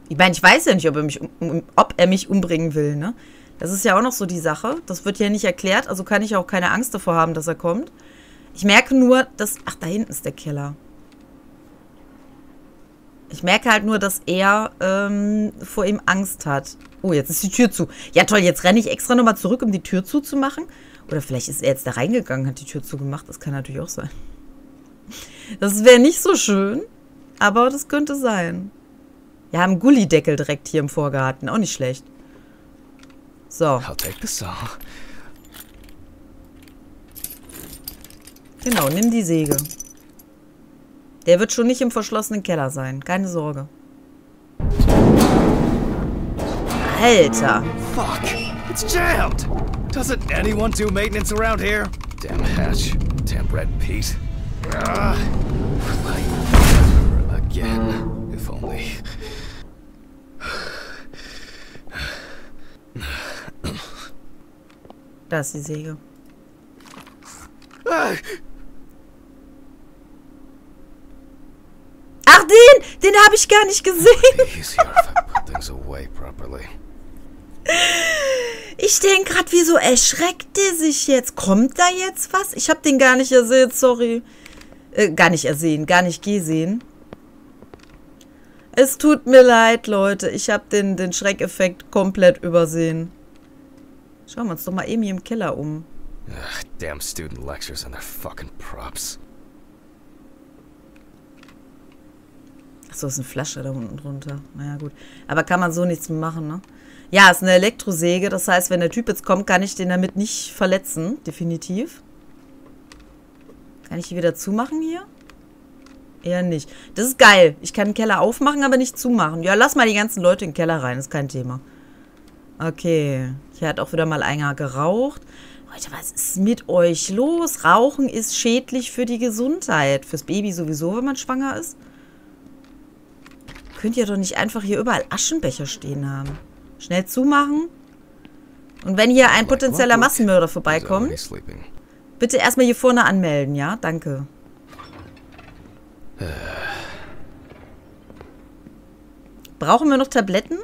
Ich meine, ich weiß ja nicht, ob er, mich um, ob er mich umbringen will, ne? Das ist ja auch noch so die Sache. Das wird ja nicht erklärt, also kann ich auch keine Angst davor haben, dass er kommt. Ich merke nur, dass... Ach, da hinten ist der Keller. Ich merke halt nur, dass er ähm, vor ihm Angst hat. Oh, jetzt ist die Tür zu. Ja, toll, jetzt renne ich extra nochmal zurück, um die Tür zuzumachen. Oder vielleicht ist er jetzt da reingegangen, hat die Tür zugemacht. Das kann natürlich auch sein. Das wäre nicht so schön, aber das könnte sein. Wir haben Gullideckel direkt hier im Vorgarten. Auch nicht schlecht. So, I'll take the saw. genau, nimm die Säge. Der wird schon nicht im verschlossenen Keller sein. Keine Sorge. Alter. Fuck! It's jammed! Doesn't anyone do maintenance around here? Damn hatch. Damn red Pete. Ah, like again. If only. Da ist die Säge. Ah, Ach, den! Den habe ich gar nicht gesehen. Ich denke gerade, wieso erschreckt der sich jetzt? Kommt da jetzt was? Ich habe den gar nicht ersehen, sorry. Äh, gar nicht ersehen, gar nicht gesehen. Es tut mir leid, Leute. Ich habe den, den Schreckeffekt komplett übersehen. Schauen wir uns doch mal eben hier im Keller um. Ugh, damn student lectures and their fucking props. Achso, ist eine Flasche da unten drunter. Naja, gut. Aber kann man so nichts machen, ne? Ja, ist eine Elektrosäge. Das heißt, wenn der Typ jetzt kommt, kann ich den damit nicht verletzen. Definitiv. Kann ich die wieder zumachen hier? Eher nicht. Das ist geil. Ich kann den Keller aufmachen, aber nicht zumachen. Ja, lass mal die ganzen Leute in den Keller rein. Ist kein Thema. Okay. Hier hat auch wieder mal einer geraucht. Leute, was ist mit euch los? Rauchen ist schädlich für die Gesundheit. Fürs Baby sowieso, wenn man schwanger ist. Könnt ihr doch nicht einfach hier überall Aschenbecher stehen haben. Schnell zumachen. Und wenn hier ein potenzieller Massenmörder vorbeikommt, bitte erstmal hier vorne anmelden, ja? Danke. Brauchen wir noch Tabletten?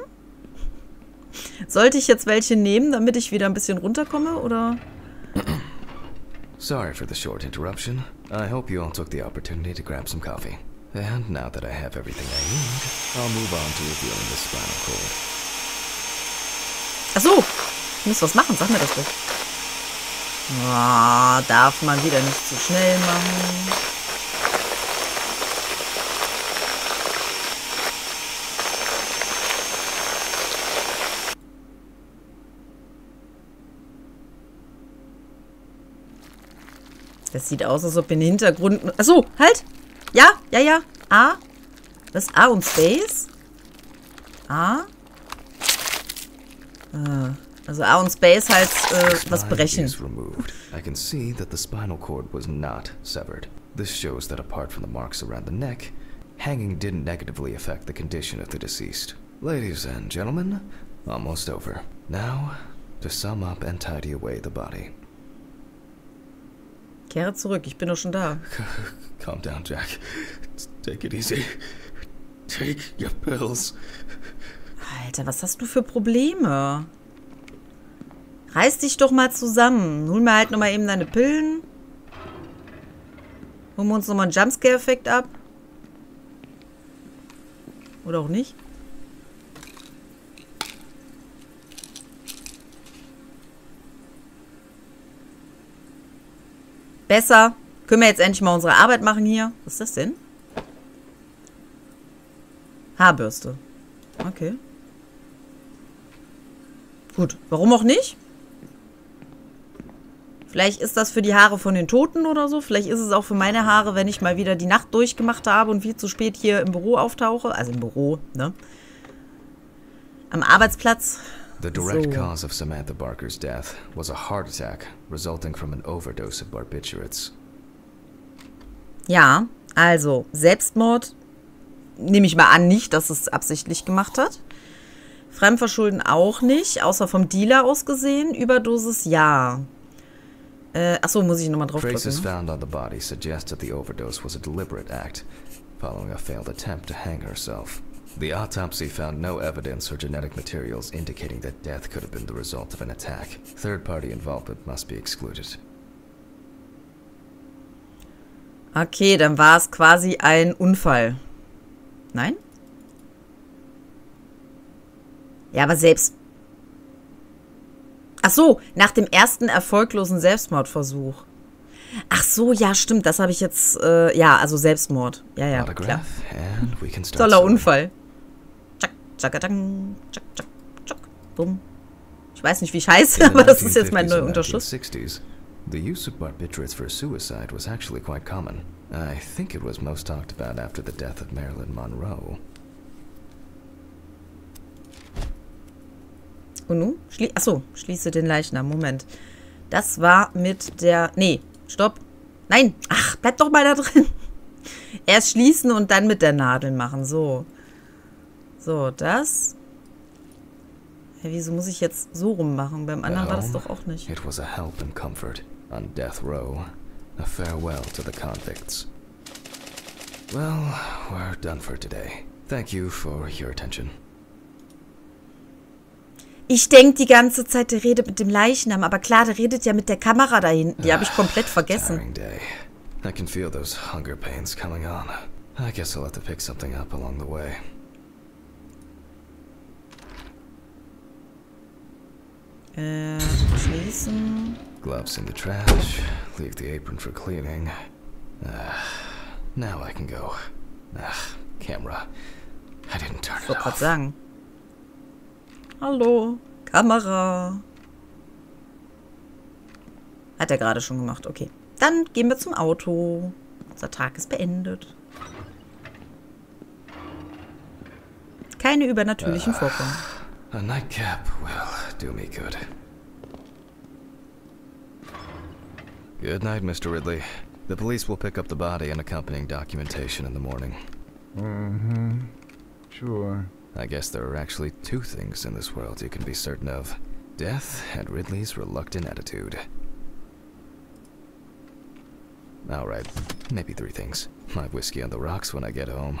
Sollte ich jetzt welche nehmen, damit ich wieder ein bisschen runterkomme, oder? Sorry for the short interruption. I hope you all took the opportunity to grab some coffee. And now that I have everything I need, I'll move on to revealing the spinal cord. Ach so, ich muss was machen, sag mir das doch. Ah, darf man wieder nicht zu schnell machen. Das sieht aus, als ob in den Hintergrund... Achso, halt! Ja, ja, ja. A. Das A und Space. A. Äh, Also A und Space heißt äh, was brechen. I can see that the spinal cord was not severed. This shows that apart from the marks around the neck, hanging didn't negatively affect the condition of the deceased. Ladies and gentlemen, almost over. Now, to sum up and tidy away the body. Kehre zurück, ich bin doch schon da. Calm down, Jack. Take it easy. Take your pills. Alter, was hast du für Probleme? Reiß dich doch mal zusammen. Hol mir halt nochmal eben deine Pillen. Holen wir uns nochmal einen Jumpscare-Effekt ab. Oder auch nicht. Besser. Können wir jetzt endlich mal unsere Arbeit machen hier? Was ist das denn? Haarbürste. Okay. Gut, warum auch nicht? Vielleicht ist das für die Haare von den Toten oder so. Vielleicht ist es auch für meine Haare, wenn ich mal wieder die Nacht durchgemacht habe und viel zu spät hier im Büro auftauche. Also im Büro, ne? Am Arbeitsplatz. The direct So. cause of Samantha Barker's death was a heart attack resulting from an overdose of barbiturates. Ja, also Selbstmord nehme ich mal an nicht, dass es absichtlich gemacht hat. Fremdverschulden auch nicht, außer vom Dealer aus gesehen. Überdosis ja. Äh, achso, muss ich nochmal drauf Traces drücken. found on the body suggest that the overdose was a deliberate act, following a failed attempt to hang herself. The autopsy found no evidence or genetic materials indicating that death could have been the result of an attack. Third party involvement must be excluded. Okay, dann war es quasi ein Unfall. Nein? Ja, aber selbst. Ach so, nach dem ersten erfolglosen Selbstmordversuch. Ach so, ja, stimmt, das habe ich jetzt. Äh, ja, also Selbstmord. Ja, ja, klar. Toller. Unfall. Tschak, tschakadang, tschak, tschak, tschak, bumm. Ich weiß nicht, wie ich heiße, aber das ist jetzt meine 1950s neue and Unterschrift. 1960s, the use of barbiturates for suicide was actually quite common. I think it was most talked about after the death of Marilyn Monroe. Und nun? Schlie Achso, schließe den Leichnam. Moment. Das war mit der. Nee, stopp. Nein. Ach, bleib doch mal da drin. Erst schließen und dann mit der Nadel machen. So. So, das. Ja, wieso muss ich jetzt so rummachen? Beim anderen war das doch auch nicht. It was a help and comfort on death row, a farewell to the convicts. Well, we're done for today. Thank you for your attention. Ich denke die ganze Zeit, der redet mit dem Leichnam. Aber klar, der redet ja mit der Kamera da hinten. Die habe ich komplett vergessen. Tiring day. I can feel those hunger pains coming on. I guess I'll have to pick something up along the way. Äh, schließen. Gloves in the trash. Leave the apron for cleaning. Ah, now I can go. Ah, camera. I didn't turn it off. sagen. Hallo, Kamera. Hat er gerade schon gemacht, okay. Dann gehen wir zum Auto. Unser Tag ist beendet. Keine übernatürlichen Vorkommen. A nightcap will do me good. Good night, Mr. Ridley. The police will pick up the body and accompanying documentation in the morning. Mm-hmm. Sure. I guess there are actually two things in this world you can be certain of death and Ridley's reluctant attitude. Alright, maybe three things. My whiskey on the rocks when I get home.